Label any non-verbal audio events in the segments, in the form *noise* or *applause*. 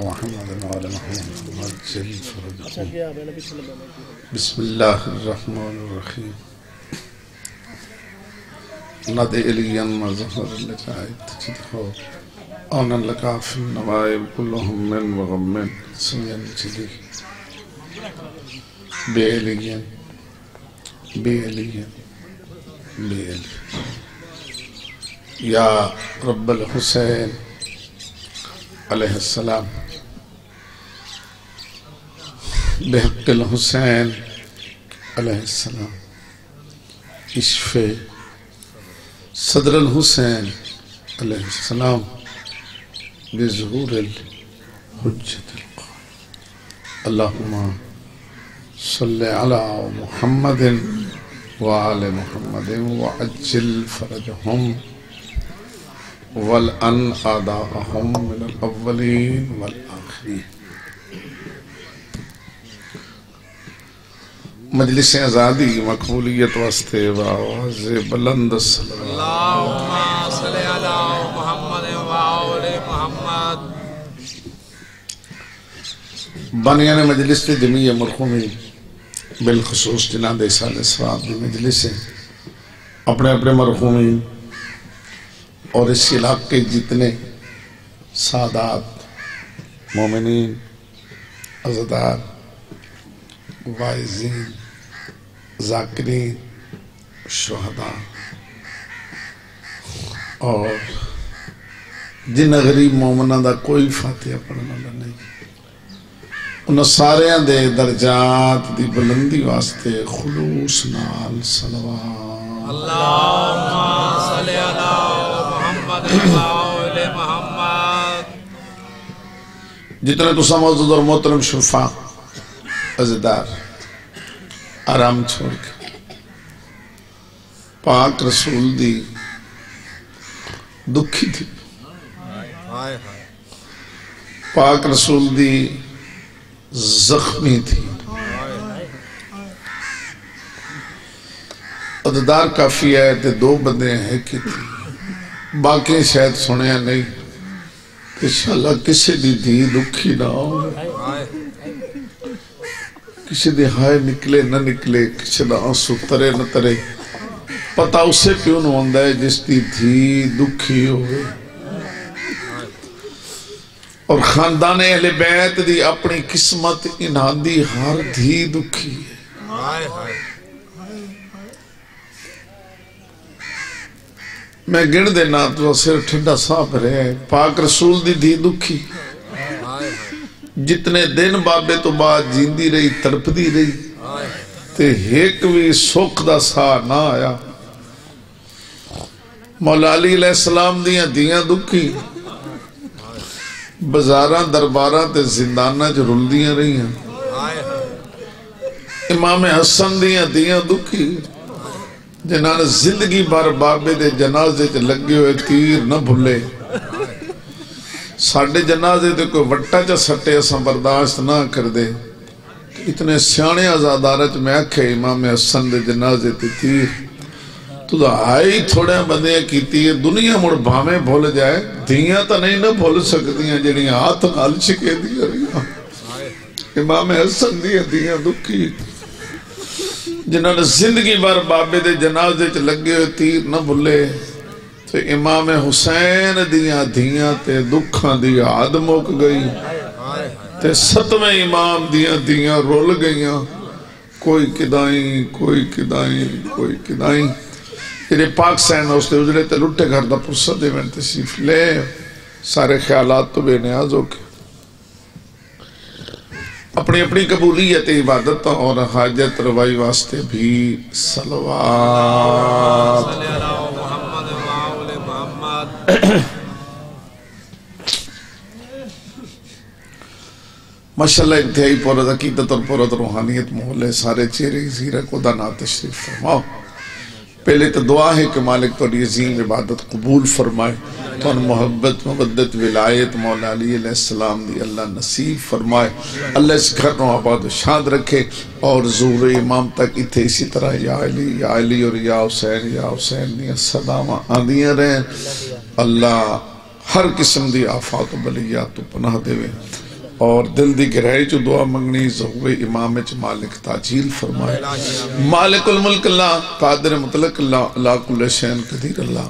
محمد وعلى محمد. بسم الله الرحمن الرحيم. ندى إليا ما ظهر لك عيد تجده أنا لك في النوائب كلهم من وغم. سنين جلي بإليا بإليا بإليا. يا رب الحسين عليه السلام. بحق الحسين عليه السلام اشفي صدر الحسين عليه السلام بظهور الحجة القائم اللهم صل على محمد وعلى محمد وعجل فرجهم والأن آداءهم من الأولين والآخرين مجلس ازادی مقبولیت واسطے آواز بلند صلی اللہ اللهم صل على محمد۔ وآل محمد بانیان مجلس تے جمیع مرخومی بالخصوص جنہ دے سال سواب دی مجلس ہیں۔ اپنے اپنے مرخومی اور اس علاقے کے جتنے سادات مومنین عزدار وائزین ذاکرین شہداء۔ اور جن غریب مومنہ دا کوئی فاتحہ پڑھنا والا نہیں۔ ان سارے دے درجات دی بلندی واسطے خلوص نال صلوات۔ اللهم صل على محمد وآل محمد۔ جتنے تو سمجھد اور محترم شفا عزدار آرام چھوڑ کے پاک رسول دی دکھی تھی پاک رسول دی زخمی تھی عددار کافی ہے تے دو بندے ہیں کی تھی باقی شاید سنیا نہیں کہ شاءاللہ کسی دی دی دکھی نہ ہو کسی دی ہائے نکلے نہ نکلے کسی دا آنسو ترے نہ ترے پتا اسے پیوں نہ ہوندہ ہے جس دی دھی دکھی ہوئے اور خاندان اہل بیت دی اپنی قسمت انہاں دی ہر دھی دکھی ہے میں گن دینا تو صرف ٹھنڈا صاحب رہے پاک رسول دی دھی دکھی جتنے دن بابے تو بعد جیندی رہی، تڑپدی رہی، تے ایک بھی سکھ دا سا نہ آیا۔ مولا علی علیہ السلام دیاں دیاں دکھی۔ بزاراں درباراں تے زندانہ جو رل دیاں رہی ہیں امام حسن دیاں دیاں دکھی۔ جنہاں زندگی بھر بابے دے جنازے چ لگے ہوئے تیر نہ بھلے۔ ساڑھے جنازے تے کوئی وٹا چا سٹے اساں برداشت نہ کر دے اتنے سیانے آزادارت میں آکھے امام حسن دے جنازے تے تیر تو دا آئی تھوڑے بندے کیتی ہے دنیا مڑ بھامے بھول جائے دھیاں تا نہیں نہ بھول سکتیاں جنہی ہاتھ نال چکے دیا رہی امام حسن دیا دیا دکھی جنہوں نے زندگی بار بابے دے جنازے چ لگے ہوئے تیر نہ بھلے تو امام حسین دیا دھیاں تے دکھاں دیا عاد موک گئی۔ تے ستویں امام دیا دیا رول گئیاں۔ کوئی کدائیں کوئی کدائیں کوئی کدائیں تیرے پاک سین اس تے اجرے تے لٹے گھر دا پرسہ دے میں تشریف لے۔ سارے خیالات تو بے نیاز ہو کے۔ اپنی اپنی قبولیت، عبادت اور حاجت روائی واسطے بھی صلوات صل على محمد وآل محمد *coughs* ماشاءاللہ انتہائی پورت عقیدت اور پورت روحانیت محلے سارے چہرے زیرہ کو دانا تشریف فرماؤ۔ پہلے تو دعا ہے کہ مالک تو عظیم عبادت قبول فرمائے، تو ان محبت مبدت ولایت، مولا علی علیہ السلام دی اللہ نصیب فرمائے۔ اللہ اس گھر نو آباد و شاد رکھے اور زور امام تک اتھے اسی طرح یا علی یا علی اور یا حسین یا حسین دیا صدامہ آندیاں رہیں۔ اللہ ہر قسم دی آفات و بلیات تو پناہ دے۔ وے اور دل دی گرہائی جو دعا منگنی ظہور امام چ مالک تاجیل فرمائے۔ مالک الملک اللہ، قادر مطلق اللہ اللہ کل شین قدیر اللہ۔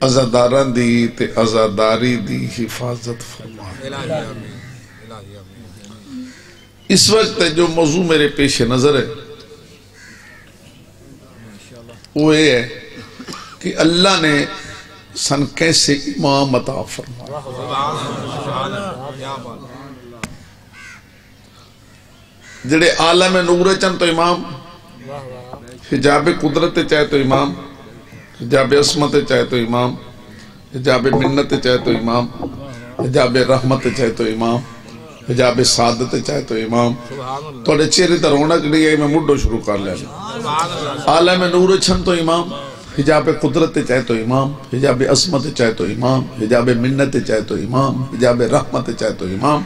ازاداران دی تے ازاداری دی حفاظت فرمائے۔ اس وقت جو موضوع میرے پیش نظر ہے، وہ یہ ہے کہ اللہ نے سن کیسے امام عطا فرمایا جڑے عالم نور چن تو امام، حجاب قدرت چاہے تو امام، حجاب عصمت چاہے تو امام، حجاب منت چاہے تو امام، حجاب رحمت چاہے تو امام، حجاب سعادت چاہے تو امام۔ سبحان اللہ توڑے چہرے تے رونق نہیں ہے، میں مڈو شروع کر لیا عالم نور چھن تو امام حجاب قدرت چاہے تو امام حجاب عصمت چاہے تو امام حجاب منت چاہے تو امام حجاب رحمت چاہے تو امام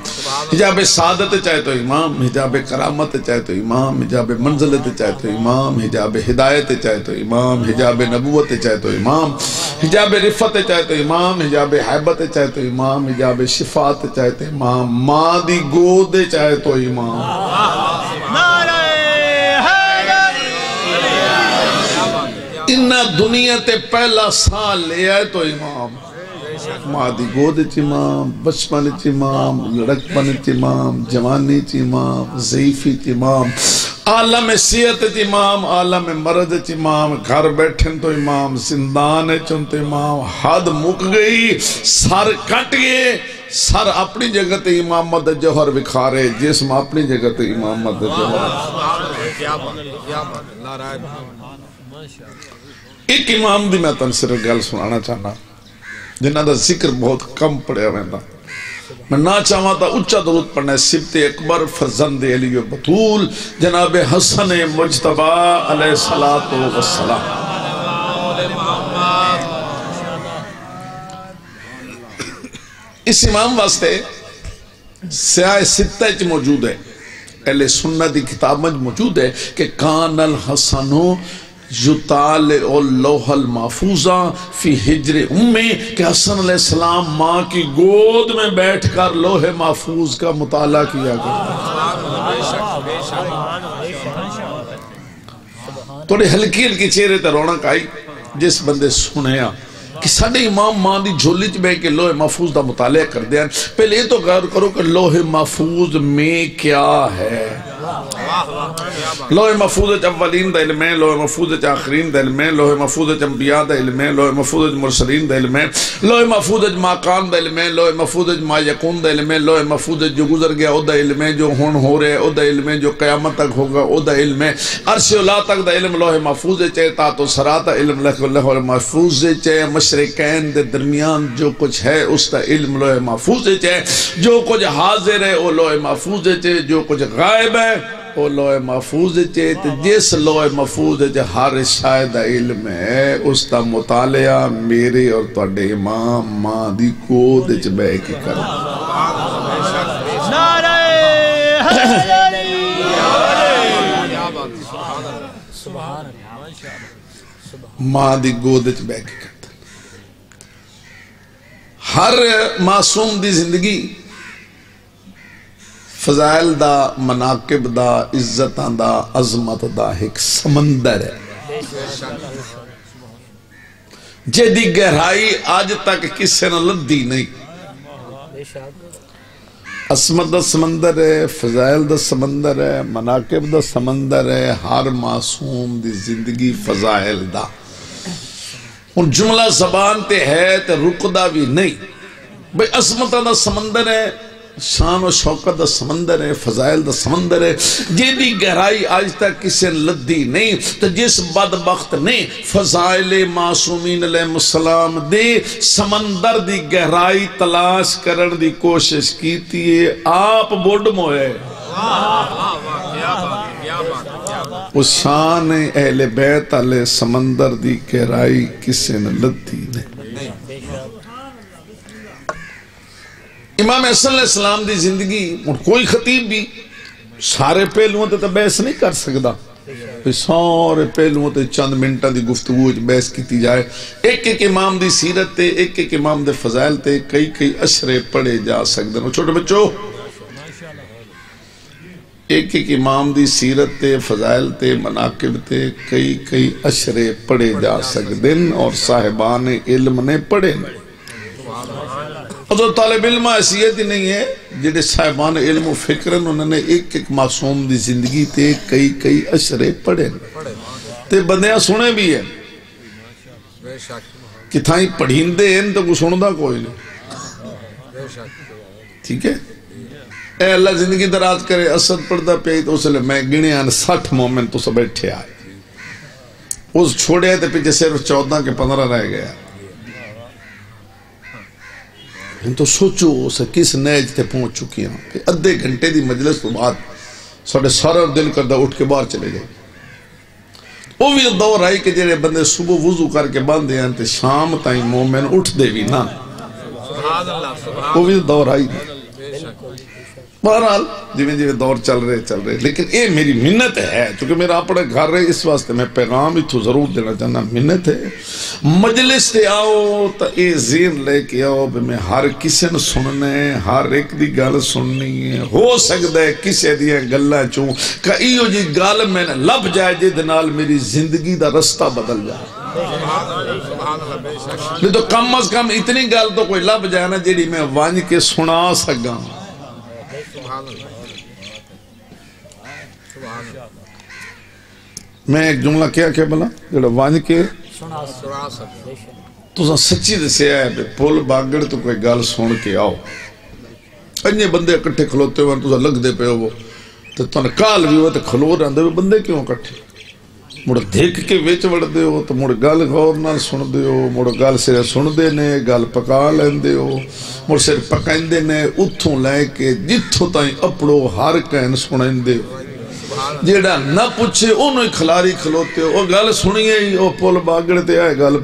حجاب سعادت چاہے تو امام حجاب کرامت چاہے تو امام حجاب منزلت چاہے تو امام حجاب ہدایت چاہے تو امام حجاب نبوت چاہے تو امام حجاب رفت چاہے تو امام حجاب حیبت چاہے تو امام حجاب شفاعت چاہے تو امام ماں دی گود چاہے تو امام انہ دنیا تے پہلا سال لے آئے تو امام۔ ماں دی گود چ امام، بچپن چ امام، لڑکپن چ امام، جوانی چ امام، ضعیفی چ امام، عالم صحت چ امام، عالم مرض چ امام، گھر بیٹھن تو امام، زندان چن تو امام، حد مک گئی، سر کٹ گئے۔ سر اپنی جگہ تے امامت جوہر وکھارے، جسم اپنی جگہ تے امامت جوہر۔ ایک امام دی میں تن صرف گل سنانا چاہنا۔ جنہ دا ذکر بہت کم پڑیا ویندا۔ میں نہ چاہواں تا اچھا درود پڑھنا ہے، سبت اکبر فرزند علی و بطول، جناب حسن مجتبہ علیہ الصلوۃ والسلام۔ اس امام واسطے سیاہ ستہ چ موجود ہے۔ اہل سنت دی کتاب موجود ہے کہ کان الحسنو یطال اللوح المحفوظہ فی حجر امی کہ حسن علیہ السلام ماں کی گود میں بیٹھ کر لوح محفوظ کا مطالعہ کیا کرتا بے تھوڑے ہلکی ہلکی چہرے تے رونق آئی، جس بندے سنیا کہ ساڑھے امام ماں دی جھولی چ بے کے لوح محفوظ دا مطالعہ کر دیا پہلے تو غور کرو کہ لوح محفوظ میں کیا ہے۔ لوح محفوظ اولین دا علم ہے لوح محفوظ آخرین دا علم ہے لوح محفوظ انبیاء دا علم ہے لوح محفوظ مرسلین دا علم ہے لوح محفوظ ما کان دا علم ہے لوح محفوظ ما یکون دا علم ہے لوح محفوظ جو گزر گیا او دا علم ہے جو ہون ہو رہے او دا علم ہے جو قیامت تک ہوگا او دا علم ہے عرش اولا تک دا علم لوح محفوظ چ تا تو سرا دا علم لکھ لوح محفوظ چ مشرقین دے درمیان جو کچھ ہے اس دا علم لوح محفوظ چ جو کچھ حاضر ہے او لوح محفوظ چ جو کچھ غائب ہے او لوح محفوظ چے تے جس لوح محفوظ چے ہر شاید علم ہے اس دا مطالعہ میرے اور تواڈے امام ماں دی گود وچ بہ کے کر کیا بات ہے سبحان اللہ ماں دی گود وچ بہ کے کرتا۔ ہر معصوم دی زندگی فضائل دا، مناقب دا، عزتاں دا، عظمت دا ایک سمندر ہے۔ جے دی گہرائی آج تک کسے نہ لدی نہیں۔ عصمت دا سمندر ہے، فضائل دا سمندر ہے، مناقب دا سمندر ہے، ہر معصوم دی زندگی فضائل دا۔ اور جملہ زبان تے ہے تے رکدا بھی نہیں۔ بھئی عصمت دا سمندر ہے شان و شوکت دا سمندر ہے، فضائل دا سمندر ہے۔ جی دی گہرائی آج تک کسی لدی نہیں، تو جس بدبخت نے فضائل معصومین علیہ السلام دے سمندر دی گہرائی تلاش کرن دی کوشش کیتی ہے، آپ بوڈ موئے کیا اس شان اہل بیت علیہ سمندر دی گہرائی کسی نے لدی نہیں۔ امام حسن علیہ السلام دی زندگی اور کوئی خطیب بھی سارے پہلووں تے تو بحث نہیں کر سکتا بھی سارے پہلووں تے چند منٹاں دی گفتگو وچ بحث کیتی جائے۔ ایک ایک امام دی سیرت تے ایک ایک امام دے فضائل تے کئی کئی اشرے پڑھے جا سکدے ہیں چھوٹے بچوں، ایک ایک امام دی سیرت تے فضائل تے مناقب تے کئی کئی اشرے پڑھے جا سکدے ہیں اور صاحبان علم نے پڑھے ہیں تو طالب علم حیثیت ہی نہیں ہے، جڑے صاحبان علم و فکر ہیں، انہوں نے ایک ایک معصوم دی زندگی تے کئی کئی اشرے پڑھے تے بندیاں سنے بھی ہیں۔ بے شک کہ تھائیں پڑھیندے ہیں، تو کوئی سندا کوئی نہیں۔ ٹھیک ہے؟ اے اللہ زندگی دراز کرے، اسد پڑھدا پئی تو اس لیے میں گنے آن سٹھ مومن تو سب بیٹھے آئے۔ اس چھوڑے تے پیچھے صرف چودہ کے پندرہ رہ گیا ہم تو سوچو اسے کس نیج تے پہنچ چکی ہیں۔ کہ ادھے گھنٹے دی مجلس تو بعد ساڑھے سارا دل کردہ اٹھ کے باہر چلے جائے وہ بھی دور آئی کہ جڑے بندے صبح وضو کر کے باندھے ہیں تے شام تائیں مومن اٹھ دے بھی نا وہ بھی دور آئی۔ بہرحال جویں جویں دور چل رہے چل رہے۔ لیکن اے میری منت ہے، چونکہ میرا اپنے گھر رہے اس واسطے میں پیغام ہی ضرور دینا چاہنا منت ہے۔ مجلس تے آؤ تا اے زین لے کے آؤ بھی میں ہر کسی نے سننے، ہر ایک دی گل سننی ہے۔ ہو سکتا ہے کسی دیا گلہ چوں کہ ایو جی گل میں نے لب جائے جی دنال میری زندگی دا رستہ بدل جائے۔ نہیں تو کم از کم اتنی گل تو کوئی لب جائے نا، جیڑی میں وانج کے سنا سکاں۔ سبحان سبحان اللہ میں ایک جملہ کیا کیا بلا؟ جڑا وانج کے سنا سکتے تو سچی دسیا ہے پول باگڑ تو کوئی گال سن کے آؤ۔ انجے بندے اکٹھے کھلوتے ہوئے تو لگ دے پہ ہو تو تن کال بھی ہوئے تو کھلو رہندے ہوئے۔ بندے کیوں اکٹھے؟ مڑ دیکھ کے وچ وڑ دے ہو تو مڑ گل غور نال سن دے ہو مڑ گل سر سن دے نے گل پکا لیندے ہو مڑ سر پکائندے نے اتھوں لے کے جتھوں تائیں اپڑو ہر کہن سنائندے ہو جیڑا نہ پوچھے انہوں ہی کھلاری کھلوتے ہو وہ گل سنیے ہی وہ پل باگڑ تے آئے گل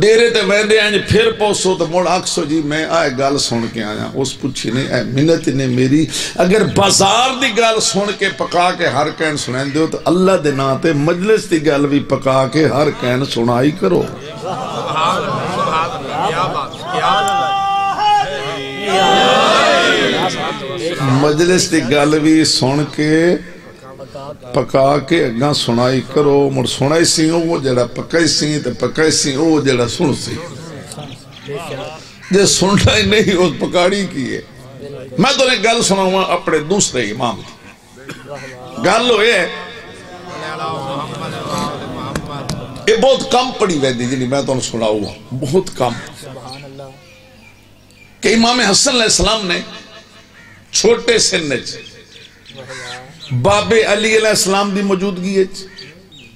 ڈیرے تے ویندے ہیں جی پھر پوسو تو مڑ آکسو جی میں آئے گل سن کے آیا اس پوچھی نہیں اے منت نے میری اگر بازار دی گل سن کے پکا کے ہر کہن سنائیں دیو تو اللہ دے ناتے مجلس دی گل بھی پکا کے ہر کہن سنائی کرو۔ سبحان اللہ سبحان اللہ کیا بات. کیا مجلس دی گل بھی سن کے پکا کے اگاں سنائی کرو، مڑ سنائی سی وہ جڑا پکائی سی، تے پکائی سی وہ جڑا سن سی۔ جے سننا ہی نہیں اس پکاڑی کی ہے؟ میں تو نے گل سناؤں اپنے دوسرے امام کی گل ہوئے یہ بہت کم پڑی ویدی جنہی میں تو نے سناؤں بہت کم۔ کہ امام حسن علیہ السلام نے چھوٹے سن بابے علی علیہ السلام دی موجودگی ہے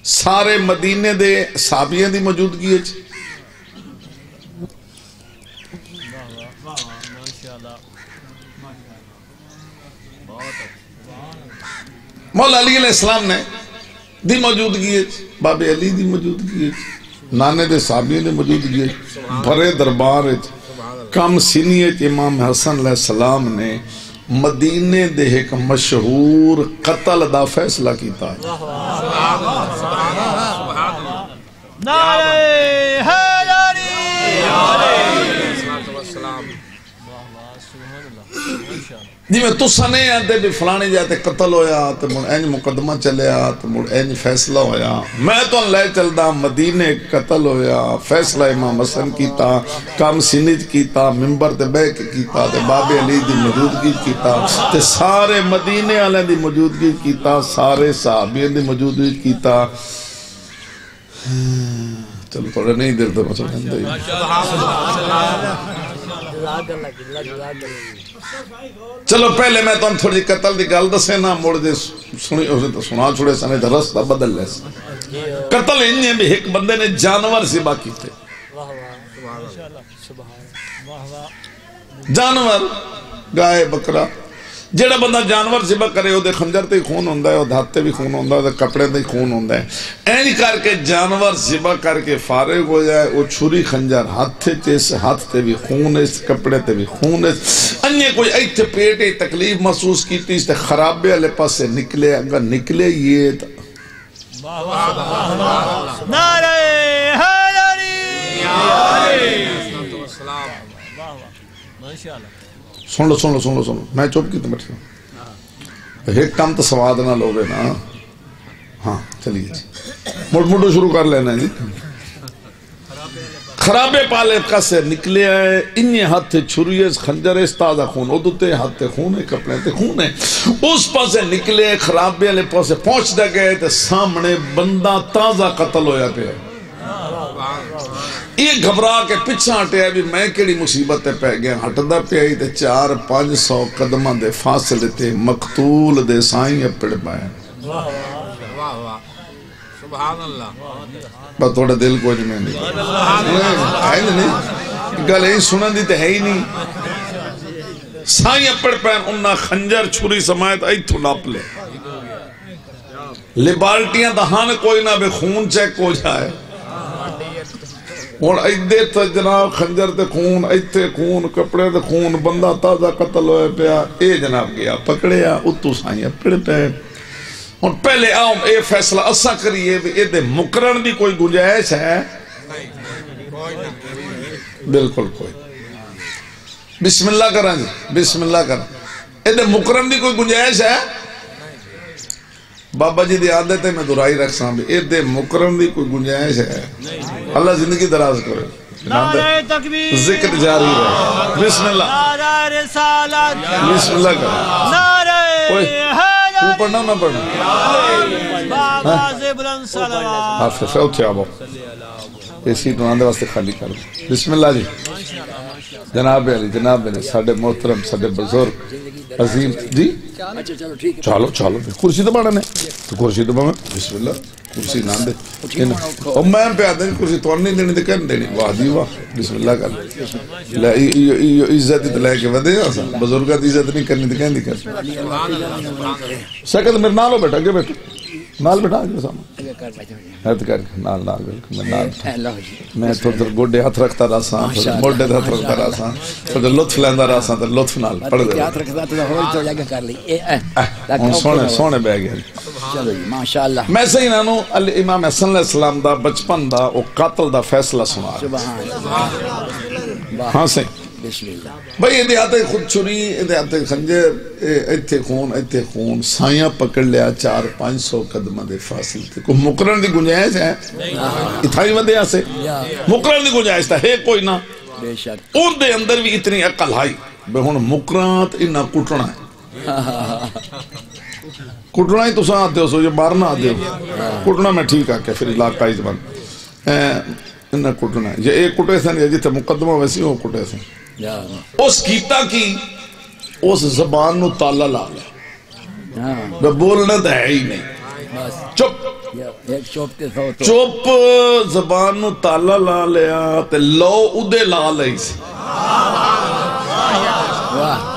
سارے مدینے دے صحابیاں دی موجودگی ہے مولا علی علیہ السلام نے دی موجودگی ہے بابے علی دی موجودگی ہے نانے دے صحابیاں دی موجودگی ہے بھرے دربار ہے کم سینیت امام حسن علیہ السلام نے مدینے دے ایک مشہور قتل دا فیصلہ کیتا ہے۔ نعرہ حیدری جی میں تو سنے آتے بھی فلانی جاتے قتل ہویا تو مڑ اینج مقدمہ چلیا تو مڑ اینج فیصلہ ہویا میں تو لے چلدا مدینے قتل ہویا فیصلہ امام حسن کیتا کام سینج کیتا ممبر تے بے کے کیتا تے باب علی دی موجودگی کیتا تے سارے مدینے والے دی موجودگی کیتا سارے صحابیوں دی موجودگی کیتا چلو تھوڑا نہیں دیر تو نہیں دے چلو پہلے میں تم تھوڑی جی قتل دی گل دسے نا، مڑ دے سنی اسے تو سنا چھوڑے سنے تو رستہ بدل لے سن۔ قتل انہیں بھی ایک بندے نے جانور سے باقی تھے جانور، گائے، بکرا۔ جڑا بندہ جانور ذبح کرے وہ خنجر تے خون ہوندا ہے وہ دھات تے بھی خون ہوندا ہے کپڑے تے خون ہوندا ہے۔ این کر کے جانور ذبح کر کے فارغ ہو جائے وہ چھری خنجر ہاتھ تے اس ہاتھ تے بھی خون ہے اس کپڑے تے بھی خون ہے انیے کوئی ایتھے پیٹے تکلیف محسوس کیتی اس تے خرابے والے پاسے نکلے اگر نکلے یہ نعرہ حیدری ماشاءاللہ۔ سن لو سن لو سن لو سن لو۔ میں چپ کتنے بیٹھے ہوں ایک کام تو سواد نہ لو گے نا۔ ہاں چلیے جی۔ موٹ موٹو شروع کر لینا جی۔ خرابے پالے کسے نکلے آئے۔ انی ہاتھ چھریے، خنجر اس تازہ خون۔ او دوتے ہاتھ خون ہے، کپڑے تے خون ہے۔ اس پاسے نکلے، خرابے والے پاسے پہنچ دے گئے۔ تے سامنے بندہ تازہ قتل ہویا پہ یہ گھبرا کے پچھا ہٹیا بھی میں کیڑی مصیبت پہ گیا ہٹدا پیا تے چار پانچ سو قدمہ دے فاصلے تے مقتول دے سائیں اپڑ اللہ۔ بہت تھوڑا دل کو جمع نہیں۔ آئل جی نہیں؟ گل ہی سنن دی تے ہے ہی نہیں۔ سائیں اپڑ پین انہا خنجر چھری سمایت ایتھو ناپ لے۔ لبالٹیاں دہان کوئی نہ بے خون چیک ہو جائے۔ ہوں ادے تو جناب خنجر تے خون اتنے خون کپڑے تے خون بندہ تازہ قتل ہوئے پیا اے جناب گیا پکڑیا اتو سائیں پڑ پے ہوں پہلے آؤں اے فیصلہ اصا کریے بھی اے مکرن دی کوئی گنجائش ہے بالکل کوئی بسم اللہ کریں جی بسم اللہ کریں اے مکرن دی کوئی گنجائش ہے بابا جی دی عادت ہے میں درائی رکھ ساں اے دے مکرم دی کوئی گنجائش ہے۔ اللہ زندگی دراز کرے۔ نعرہ تکبیر۔ ذکر جاری رہے۔ بسم اللہ۔ نعرہ رسالت۔ بسم اللہ کا نعرہ حیدر۔ اوپر نہ نہ پڑھنا۔ بابا ہاں۔ سے صلوات حافظ ہے اتھے آبا۔ اسی تو آندے واسطے خالی کر۔ بسم اللہ جی۔ جناب علی جناب علی ساڑھے محترم ساڑھے بزرگ عظیم جی؟ چالو چالو کرسی تو باڑا نے۔ تو کرسی تو باڑا بسم اللہ کرسی نہ دے۔ اور میں پہ آدھے کرسی تو نہیں دینی تو کہنے دینی۔ واہ دی واہ۔ بسم اللہ کر۔ لے یہ عزت لے کے ودے آسا بزرگات عزت نہیں کرنی تو کہنے دی کر سکت میرے نالو بیٹھا کے بیٹھا نال بیٹھا آگے سامنے۔ ہاتھ کر کے نال نال بالکل میں نال میں تو ادھر گوڈے ہاتھ رکھتا رہا سا موڈے تے ہاتھ رکھتا رہا سا تو لطف لیندا رہا سا تے لطف نال پڑھ دے یاد رکھتا تو ہو تو جگہ کر لی۔ اے سونے سونے بہ گیا چلو جی ماشاءاللہ۔ میں صحیح نانو علی امام حسن علیہ السلام دا بچپن دا او قاتل دا فیصلہ سنا سبحان اللہ۔ ہاں صحیح بسم اللہ۔ بھئی یہ ہاتھے خود یہ ہاتھے خنجر ایتھے خون ایتھے خون سائیاں پکڑ لیا چار پانچ سو قدمہ دے فاصل تھے کوئی مقرن دی گنجائش ہے؟ اتھائی ودے سے مقرن دی گنجائش تھا ہے کوئی نہ ان دے اندر بھی اتنی عقل آئی۔ بے ہن مقرات انہا کٹنا ہے۔ کٹنا ہی تو ساں آتے ہو سو یہ مارنا آتے ہو۔ کٹنا میں ٹھیک آکے پھر علاقائی زبان۔ انہا کٹنا ہے۔ یہ ایک کٹے سے نہیں جیتے مقدمہ ویسی ہو کٹے یا اس کیتا کی اس زبان نو تالا لا لیا۔ ہاں۔ میں بولنا تو ہے ہی نہیں۔ بس۔ چپ۔ ایک چپ زبان نو تالا لا لیا تے لو ادے لا لئی سی۔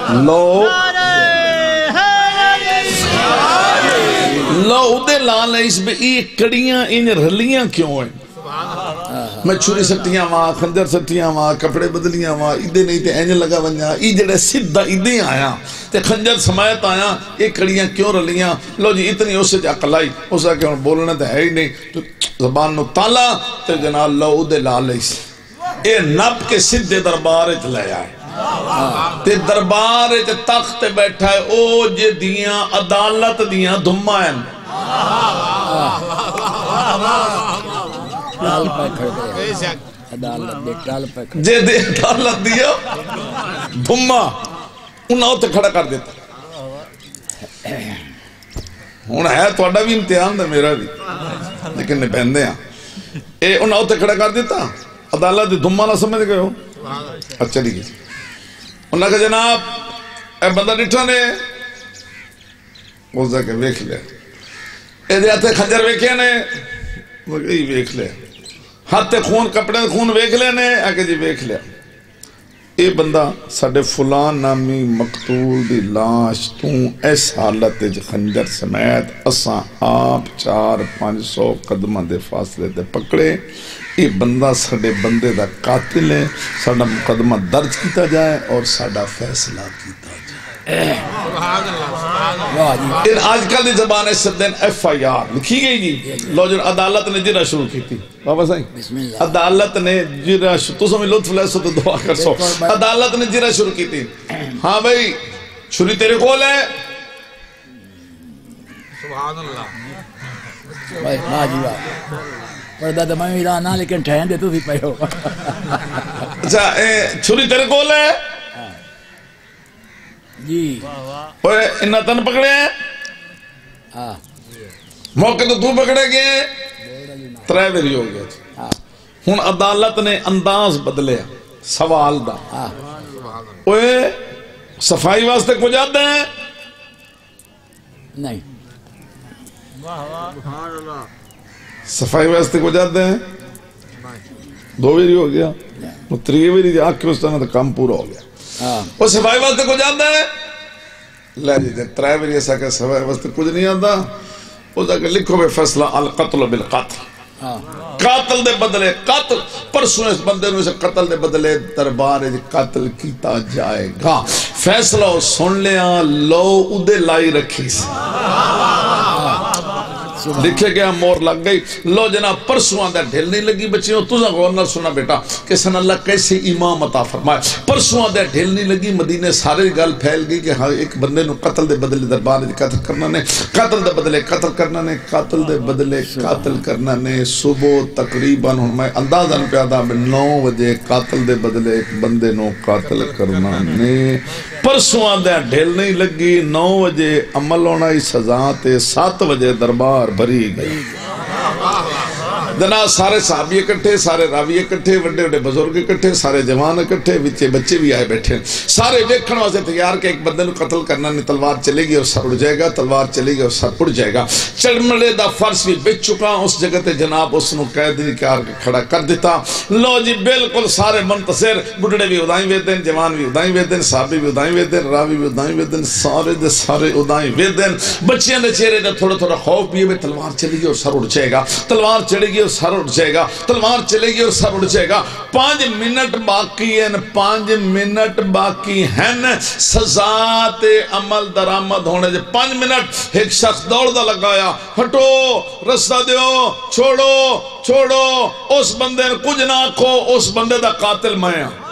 لو۔ لو ادے لا لئی سی بے یہ کڑیاں ان رلیاں کیوں ہیں؟ میں چھری سٹیاں ماں خندر سٹیاں ماں کپڑے بدلیاں ماں ایدے نہیں تے اینج لگا ونجا ای جڑے سدھا ایدے آیا تے خنجر سمایت آیا یہ کڑیاں کیوں رلیاں لو جی اتنی اس سے عقل آئی اس کہ بولنا تے ہے ہی نہیں تو زبان نو تالا تے جناب لو دے لا لئی سی اے نپ کے سدھے دربار وچ لے آئے تے دربار وچ تخت تے بیٹھا ہے او جے دیاں عدالت دیاں دھما ہیں ٹال پہ کھڑ شک۔ عدالت دے ٹال پہ کھڑ جے دے عدالت دیا دھما انہاں اتنے کھڑا کر دیتا۔ ہوں ہے تھوڑا بھی امتحان ہے میرا بھی لیکن نبہندے ہیں اے انہاں اتنے کھڑا کر دیتا۔ عدالت دی دھما نہ سمجھ گئے ہو۔ اچھا ٹھیک ہے انہاں کہ جناب اے بندہ ڈٹھا نے۔ اس کے ویکھ لیا اے دے خنجر ویکھے نے۔ وہ کہ ویکھ لیا ہاتھ خون کپڑے ویک لیا نے کہ جی ویکھ لیا۔ یہ بندہ فلاں نامی مکتول لاش تالتر سمیت اصا آپ چار پانچ سو قدم کے فاصلے پکڑے۔ یہ بندہ سڈے بندے کا قاتل ہے سا مقدمہ درج کیا جائے اور فیصلہ آج کل دی زبان اس دن ایف آئی آر لکھی گئی جی۔ لو جن عدالت نے جنہ شروع کی تھی بابا صاحب۔ عدالت نے جنہ شروع تو سمیں لطف لے سو تو دعا کر سو۔ عدالت نے جنہ شروع کی تھی ہاں بھئی چھوڑی تیرے کول ہے۔ سبحان اللہ۔ بھائی ہاں جی بھائی۔ پردہ دمائی ایران نہ لیکن ٹھہن دے تو بھی پہ ہو۔ اچھا چھری تیرے کول ہے۔ جی اوئے انہاں تن پکڑے ہیں ہاں موقع تو تو پکڑے گئے ہیں ترے ویری ہو گیا ہن عدالت نے انداز بدلیا سوال دا اوئے صفائی واسطے کو جاتے ہیں نہیں صفائی واسطے کو جاتے ہیں دو ویری ہو گیا تری ویری آ کے اس طرح کام پورا ہو گیا Ah. وہ صفائی واسطے کچھ آتا ہے؟ لے جی, جی، ترائے میری ایسا کہ صفائی واسطے کچھ نہیں آتا اس کا لکھو بے فیصلہ القتل بالقتل۔ ہاں۔ قاتل دے بدلے قتل پرسوں اس بندے نے اسے قتل دے بدلے دربار قتل کیتا جائے گا۔ فیصلہ سن لیا لو ادے لائی رکھی سی۔ ہاں۔ لکھے گیا مور لگ گئی۔ لو جنا پرسوں آدھا ڈھیل نہیں لگی بچیوں تجھا غور نہ سنا بیٹا۔ کہ سن اللہ کیسے امام عطا فرمائے۔ پرسوں آدھا ڈھیل نہیں لگی، مدینے سارے گل پھیل گئی کہ ہاں ایک بندے نو قتل دے بدلے دربان دے قتل کرنا نے، قتل دے بدلے قتل کرنا نے، قتل دے بدلے قتل کرنا نے۔ صبح تقریباً میں اندازہ پہ آدھا میں نو وجہ قتل دے بدلے ایک بندے نو قاتل کرنا نے۔ پرسوں آدھا ڈھیل نہیں لگی، نو وجہ عمل ہونا ہی سزا تے سات وجہ دربار بری گیا دنا سارے صحابی اکٹھے، سارے راوی اکٹھے، وڈے وڈے بزرگ اکٹھے، سارے جوان اکٹھے، وچے بچے بھی آئے بیٹھے سارے ویکھن واسطے تیار کہ ایک بندے نو قتل کرنا نے تلوار چلے گی اور سر اڑ جائے گا، تلوار چلے گی اور سر پڑ جائے گا۔ چڑملے دا فرض بھی بچ چکا، اس جگہ تے جناب اس نو قید نہیں کر کے کھڑا کر دیتا لو جی بالکل سارے منتصر بڈڑے بھی ادائیں ویدن جوان بھی ادائیں ویدن صحابی بھی ادائیں ویدن راوی بھی ادائیں ویدن سارے دے سارے ادائیں ویدن بچیاں دے چہرے تے تھوڑا تھوڑا خوف بھی ہے، تلوار چلے گی اور سر اڑ جائے گا۔ تلوار چلے گی اور سر اٹھ جائے گا۔ تلوار چلے گی اور سر اٹھ جائے گا۔ پانچ منٹ باقی ہیں، پانچ منٹ باقی ہیں۔ سزا تے عمل درآمد ہونے سے پانچ منٹ ایک شخص دوڑ دا لگایا۔ ہٹو، رستہ دیو، چھوڑو چھوڑو۔ اس بندے کچھ نہ آکھو، اس بندے دا قاتل میں ہاں۔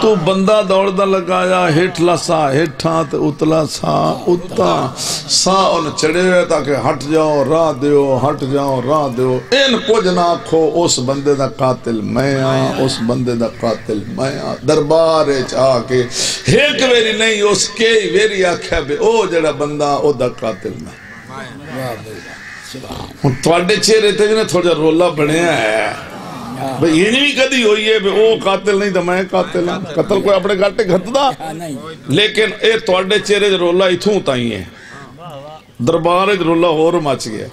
تو بندہ دوڑ دا لگایا ہیٹھلا سا ہیٹھاں تے اتلا سا اتا سا ان چڑے ہوئے تاکہ ہٹ جاؤ را دیو ہٹ جاؤ را دیو ان کو نہ کھو اس بندے دا قاتل میں آ اس بندے دا قاتل میں آ دربار وچ آ کے ہیک ویری نہیں اس کے ویری آکھا بے او جڑا بندہ او دا قاتل میں ہن تواڈے چہرے تے وی نہ تھوڑا رولا بڑھے ہیں ਭਈ ਇਹ ਵੀ ਕਦੀ ਹੋਈ ਹੈ ਵੀ ਉਹ ਕਾਤਲ ਨਹੀਂ ਤਾਂ ਮੈਂ ਕਾਤਲ ਹਾਂ। ਕਤਲ ਕੋਈ ਆਪਣੇ ਗੱਲ ਤੇ ਘੱਤਦਾ? ਲੇਕਿਨ ਇਹ ਤੁਹਾਡੇ ਚਿਹਰੇ ਦੇ ਰੋਲਾ ਇਥੋਂ ਤਾਈ ਹੈ ਦਰਬਾਰ ਦੇ ਰੋਲਾ ਹੋਰ ਮੱਚ ਗਿਆ।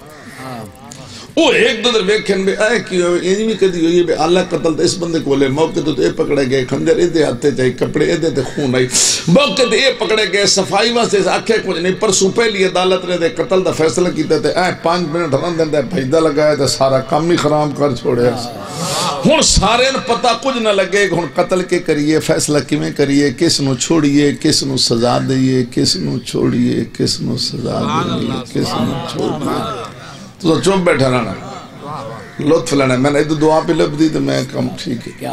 وہ ایک دو ویکھن بے اے کیو یہ بھی کدی ہوئی بے اللہ قتل تھا اس بندے کو لے، موقع تو اے پکڑے گئے خنجر اے دے ہاتھے چاہیے کپڑے اے دے تے خون آئی۔ موقع تے اے پکڑے گئے، صفائی واسطے آکھے کچھ نہیں پر سوپے لیے عدالت نے دے قتل دا فیصلہ کی کیتا تے اے پانچ منٹ رن دین دے بھیدا لگایا تے سارا کام ہی خرام کر چھوڑیا۔ ہن سارے ان پتہ کچھ نہ لگے ہن قتل کے کریے، فیصلہ کیویں کریے، کس نو چھوڑیے، کس نو سزا دئیے، کس نو چھوڑیے، کس نو سزا دئیے، کس نو چھوڑیے۔ تو چپ بیٹھا رہنا، لطف لینا، میں نے دعا پہ لب دی تو میں کم ٹھیک ہے؟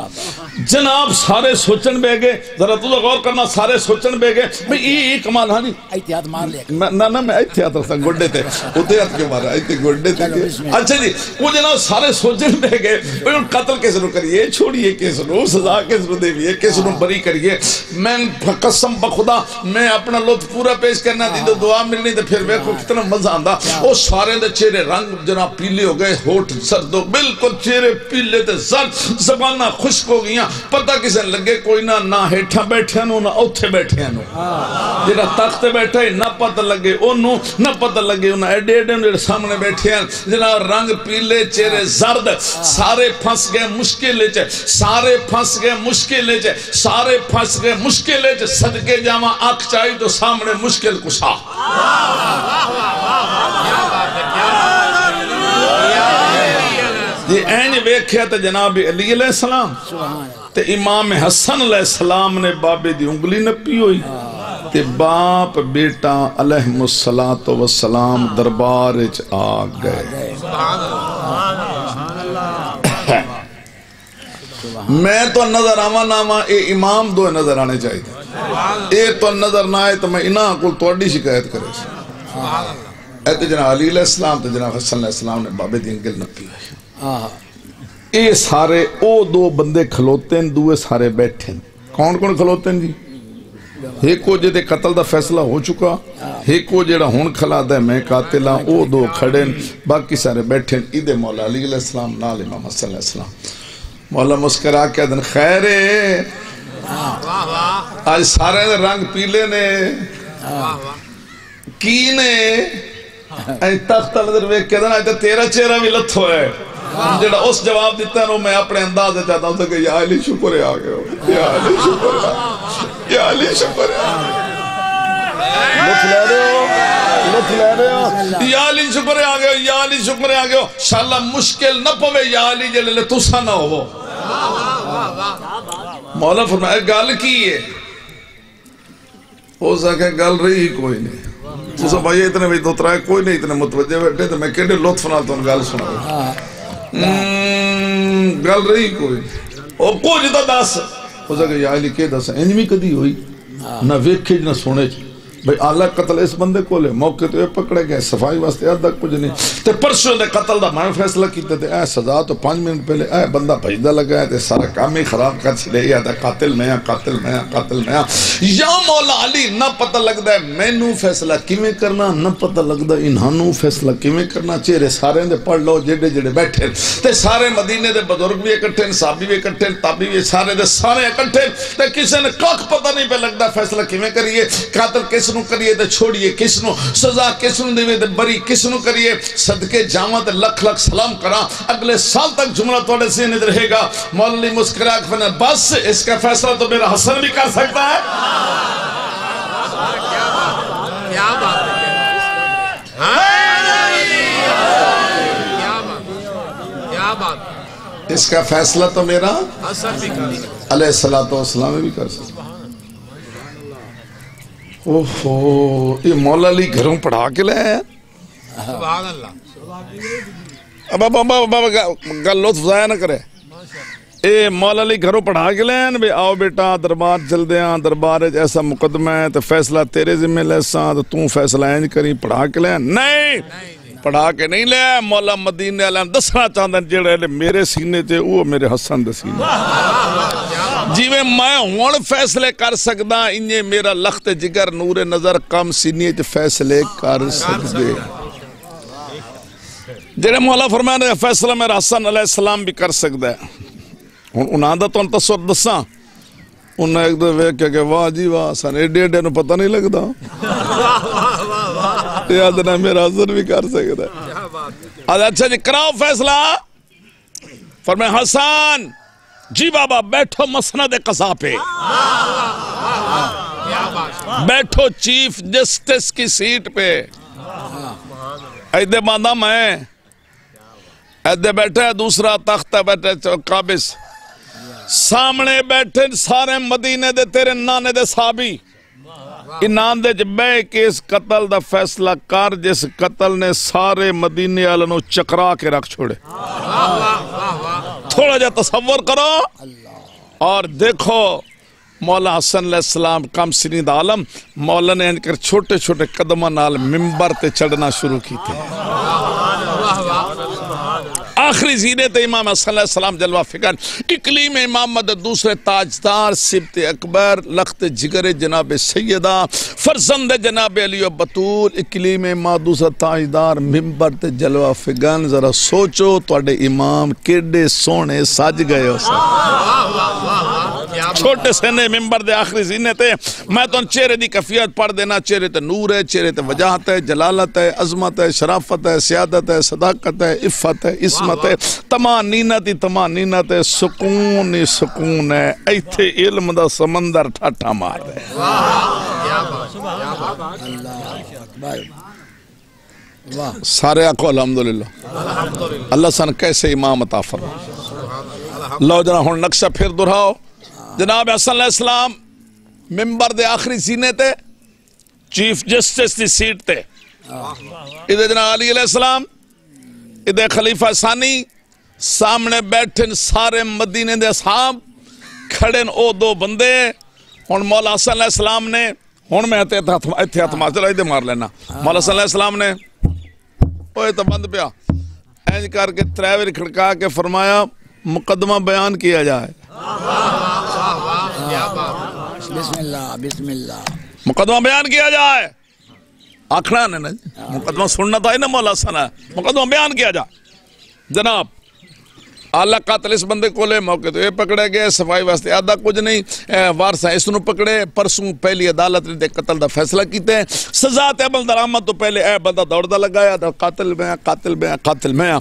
جناب سارے سوچن بے گئے ذرا تو غور کرنا سارے سوچن بے گئے میں یہ کمال ہاں جی۔ احتیاط مار لیا نہ نہ میں احتیاط رکھتا گڈے تھے ہوتے ہاتھ کے مارا؟ ایتھے گڈے تھے اچھا جی وہ جناب سارے سوچن بے گئے بھئی ان قتل کے سنو کریے؟ چھوڑیے کے سنو سزا کے سنو دے لیے کے سنو بری کریے؟ میں قسم بخدا میں اپنا لطف پورا پیش کرنا دی تو دعا ملنی دے پھر ویکھو کتنا مزہ آندا۔ وہ سارے دے چہرے رنگ جناب پیلے ہو گئے ہوت سردو بالکل چہرے پیلے دے زرد زبانہ خوشک ہو گیاں پتہ کسے لگے کوئی نہ نہ ہیٹھا بیٹھے نو نہ اوتھے بیٹھے نو جڑا تخت بیٹھا نہ پتہ لگے اونوں، نہ پتہ لگے انہاں ایڈے ایڈے نو سامنے بیٹھے ہیں۔ جڑا رنگ پیلے، چہرے زرد، سارے پھنس گئے مشکل وچ سارے پھنس گئے مشکل وچ سارے پھنس گئے مشکل وچ صدقے جاواں اکھ چاہی تو سامنے مشکل کشا واہ واہ واہ واہ واہ واہ واہ واہ یہ این ویکھیا تے جناب علی علیہ السلام۔ تے امام حسن علیہ السلام نے بابے دی انگلی نپی ہوئی۔ تے باپ بیٹا علیہ السلام دربار وچ آ گئے۔ میں تو نظر آواں ناواں اے امام دو نظر آنے چاہیے اے تو نظر نہ آئے تو میں انہاں کو توڑی شکایت کرے۔ سی اے تے جناب علی علیہ السلام تے جناب حسن علیہ السلام نے بابے دی انگل نپی ہوئی۔ اے سارے او دو بندے کھلوتے ہیں دوے سارے بیٹھے ہیں کون کون کھلوتے ہیں جی ایک کو جے قتل دا فیصلہ ہو چکا ایک کو جیڑا ہون کھلا دا ہے میں قاتل ہاں او دو کھڑے ہیں باقی سارے بیٹھے ہیں ایدے مولا علی علیہ السلام نال امام حسن علیہ السلام مولا مسکرا کے دن خیر آج سارے رنگ پیلے نے کی نے اے تخت نظر ویک کے دن آج تیرا چہرہ بھی لتھو ہے جڑا اس جواب دیتا ہے نو میں اپنے انداز سے چاہتا ہوں کہ یا علی شکر ہے آگے۔ ہو یا علی شکر ہے۔ یا علی شکر ہے۔ لطف لے رہے ہو۔ لطف لے رہے ہو۔ یا علی شکر ہے آگے۔ ہو یا علی شکر ہے آگے۔ ہو شاءاللہ مشکل نہ پوے یا علی جلے لے تسا نہ ہو مولا فرمایا گل کی ہے؟ ہو سکے گل رہی کوئی نہیں۔ تو سب بھائی اتنے بھی دو ترائے کوئی نہیں اتنے متوجہ بیٹھے تو میں کہنے لطف نہ تو گل سنا گل رہی کوئی او کچھ تو دس ہو سکے یا کے دس انج بھی کدی ہوئی نہ ویکھے نہ سونے چ بھئی آلہ قتل اس بندے کو لے موقع تو یہ پکڑے گئے، صفائی واسطے ادھا کچھ نہیں۔ تے پرسوں دے قتل دا میں فیصلہ کیتے تے اے سزا تو پانچ منٹ پہلے اے بندہ بھجدہ لگا ہے تے سارا کام ہی خراب کر چلے یا تے قاتل میں قاتل میں قاتل میں یا مولا علی، نہ پتہ لگ لگدا ہے مینوں فیصلہ کیویں کرنا، نہ پتہ لگ لگدا انہانوں فیصلہ کیویں کرنا۔ چہرے سارے دے پڑھ لو، جڑے جڑے بیٹھے تے سارے مدینے دے بزرگ بھی اکٹھے ہیں، صحابی بھی اکٹھے ہیں تابعی بھی، سارے دے سارے اکٹھے تے کسی نے کاک پتہ نہیں پہ لگدا فیصلہ کیویں کریے۔ قاتل کس نو کریے تے چھوڑیے کس نو سزا کس نو دیوے تے بری کس نو کریے۔ صدقے جاواں تے لکھ لکھ سلام کراں اگلے سال تک جملہ توڑے سے نہیں رہے گا۔ مولا مسکرا کے بس اس کا فیصلہ تو میرا حسن بھی کر سکتا ہے۔ کیا بات کیا بات اس کا فیصلہ تو میرا حسن بھی کر سکتا علیہ السلام بھی کر سکتا اوہو یہ مولا علی گھروں پڑھا کے لے سبحان اللہ اب اب اب اب گل لطف ضائع نہ کرے اے مولا علی گھروں پڑھا کے آئے بے آؤ بیٹا دربار چل دیاں دربار ایسا مقدمہ ہے تو فیصلہ تیرے ذمہ لے ساں تو توں فیصلہ اینج کری پڑھا کے آئے نہیں پڑھا کے نہیں لے آئے مولا مدینے والے دسنا چاہندے جڑے میرے سینے تے وہ میرے حسن دے سینے جی میں میں ہون فیصلے کر سکدا انجے میرا لخت جگر نور نظر کم سینے تے فیصلے کر سکدے جڑے مولا فرمایا نے فیصلہ میرا حسن علیہ السلام بھی کر سکدا ہے ہن انہاں دا تو تصور دساں انہاں ایک دو ویکھ کے کہ واہ جی واہ سن ایڈے ایڈے نو پتہ نہیں لگدا یاد نہ میرا حسن بھی کر سکدا ہے۔ آج اچھا جی کراؤ فیصلہ۔ فرمایا حسن جی بابا بیٹھو مسند قضا پہ بیٹھو چیف جسٹس کی سیٹ پہ۔ ایدے باندھا میں۔ ایدے بیٹھے ہے دوسرا تخت ہے بیٹھے قابس سامنے بیٹھے سارے مدینے دے تیرے نانے دے صحابی۔ انان دے جبے کہ اس قتل دا فیصلہ کر جس قتل نے سارے مدینے والوں چکرا کے رکھ چھوڑے تھوڑا جا تصور کرو اور دیکھو مولا حسن علیہ السلام کم سنید عالم مولا نے ان کر چھوٹے چھوٹے قدمہ نال ممبر تے چڑھنا شروع کی تھے آخری زینت امام صلی اللہ علیہ وسلم جلوہ فکر اقلیم مدد دوسرے تاجدار سبت اکبر، لخت جگر جناب سیدہ، فرزند جناب علی و بطول اقلیم امام دوسرا تاجدار ممبر تے جلوہ فکر۔ ذرا سوچو توڑے امام کیڑے سونے ساج گئے ہو سا چھوٹے سے نے ممبر دے آخری زینت ہے میں تو چہرے دی کفیت پڑھ دینا، چہرے تے نور ہے، چہرے تے وجاہت ہے، جلالت ہے، عظمت ہے، شرافت ہے، سیادت ہے، صداقت ہے، عفت ہے، عصمت ہے۔ تمانینت ہی تمانینت ہے سکون ہی سکون ہے۔ ایتھے علم دا سمندر ٹھاٹھا مار دے۔ سارے آکو الحمدللہ۔ اللہ سن کیسے امام عطا فرما لو جنا ہن نقشہ پھر دہراؤ۔ جناب حسن علیہ السلام ممبر دے آخری سینے تے، چیف جسٹس دی سیٹ تے۔ ادھے جناب علی علیہ السلام ادھے خلیفہ ثانی، سامنے بیٹھن سارے مدینے دے اصحاب کھڑن او دو بندے ہن مولا حسن علیہ السلام نے، ہن میں تے ایتھے ہاتھ مار چلا مار لینا۔ مولا حسن علیہ السلام نے اوے تو بند پیا۔ اینج کر کے تریویر کھڑکا کے فرمایا، مقدمہ بیان کیا جائے۔ بسم اللہ بسم اللہ۔ مقدمہ بیان کیا جائے۔ آکھنا نے نا جی۔ مقدمہ سننا تو ہے نا مولا سنا۔ مقدمہ بیان کیا جائے۔ جناب اللہ قاتل اس بندے کو لے موقع تو یہ پکڑے گئے، صفائی واسطے آدھا کچھ نہیں۔ اے وارثہ اس نو پکڑے، پرسوں پہلی عدالت نے دے قتل دا فیصلہ کیتے ہیں۔ سزا تے عمل تو پہلے اے بندہ دوڑ لگایا دا قاتل میں قاتل میں قاتل میں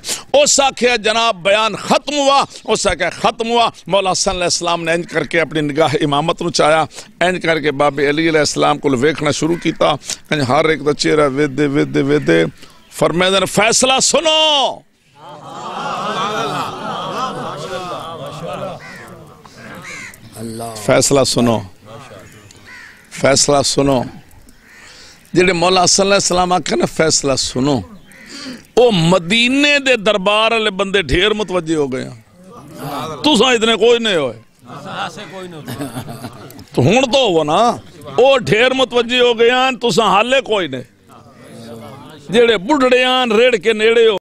جناب، بیان ختم ہوا۔ اس آکھیا، ختم ہوا۔ مولا صلی اللہ علیہ السلام نے انج کر کے اپنی نگاہ امامت نو چایا۔ انج کر کے بابے علی علیہ السلام کو ویکھنا شروع کیتا۔ انج ہر ایک دا چہرہ ویدے ویدے ویدے۔ فرمیدن فیصلہ سنو۔ فیصلہ سنو۔ فیصلہ سنو۔ جڑے مولا صلی اللہ علیہ وسلم آکھے نا، فیصلہ سنو۔ او مدینے دے دربار والے بندے ڈھیر متوجہ ہو گئے ہیں۔ تساں اتنے کوئی نہیں ہوئے۔ تو ہن تو ہو نا، او ڈھیر متوجہ ہو گئے ہیں، تساں حالے کوئی نہیں۔ جڑے بڑھڑے ہیں ریڑ کے نیڑے ہو۔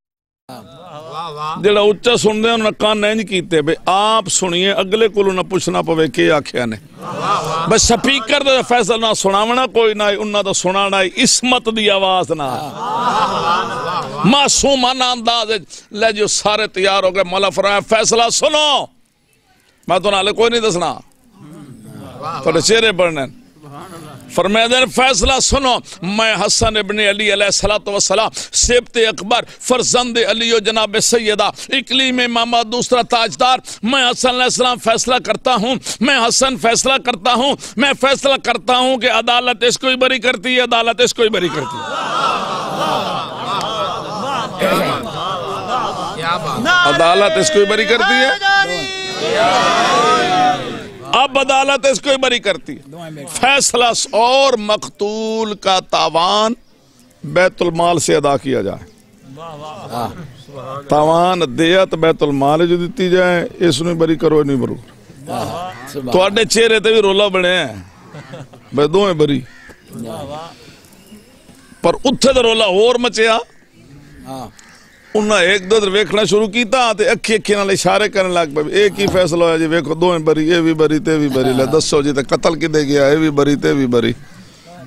جڑا اچا سنتے ہیں کان نہیں کیتے، بے آپ سنیے، اگلے کو نہ پوچھنا پوے کہ آخیا نے۔ بس سپیکر دے فیصلہ نہ سناونا، کوئی نہ انہاں دا سنانا اسمت دی آواز نہ معصومانہ انداز لے جو سارے تیار ہو گئے، مولا فرمایا، فیصلہ سنو۔ میں تو نالے کوئی نہیں دسنا۔ تھوڑے چہرے پڑھنے۔ فرمایا دین فیصلہ سنو۔ میں حسن ابن علی علیہ الصلوۃ والسلام سبت اکبر فرزند علی و جناب سیدہ اقلیم امامہ دوسرا تاجدار۔ میں حسن علیہ السلام فیصلہ کرتا ہوں میں حسن فیصلہ کرتا ہوں میں فیصلہ کرتا ہوں کہ عدالت اس کو ہی بری کرتی ہے عدالت اس کو ہی بری کرتی ہے۔ عدالت اس کو ہی بری کرتی ہے؟ اب عدالت اس کو ہی بری کرتی ہے۔ فیصلہ اور مقتول کا تاوان بیت المال سے ادا کیا جائے۔ تاوان دیت بیت المال جو دیتی جائے، اس نے بری کرو، نہیں برو۔ تو اڈے چہرے تے بھی رولا بنے ہیں بے دو ہیں بری۔ پر اتھے تے رولا اور مچیا۔ ہاں انہاں ایک دو در ویکھنا شروع کیتا تے اکھی اکھی نال اشارے کرنے لگ پے ایک ہی فیصلہ ہویا جی ویکھو دوویں بری اے بھی بری تے بھی بری لے دسو جی تے قتل کدے گیا اے بھی بری تے بھی بری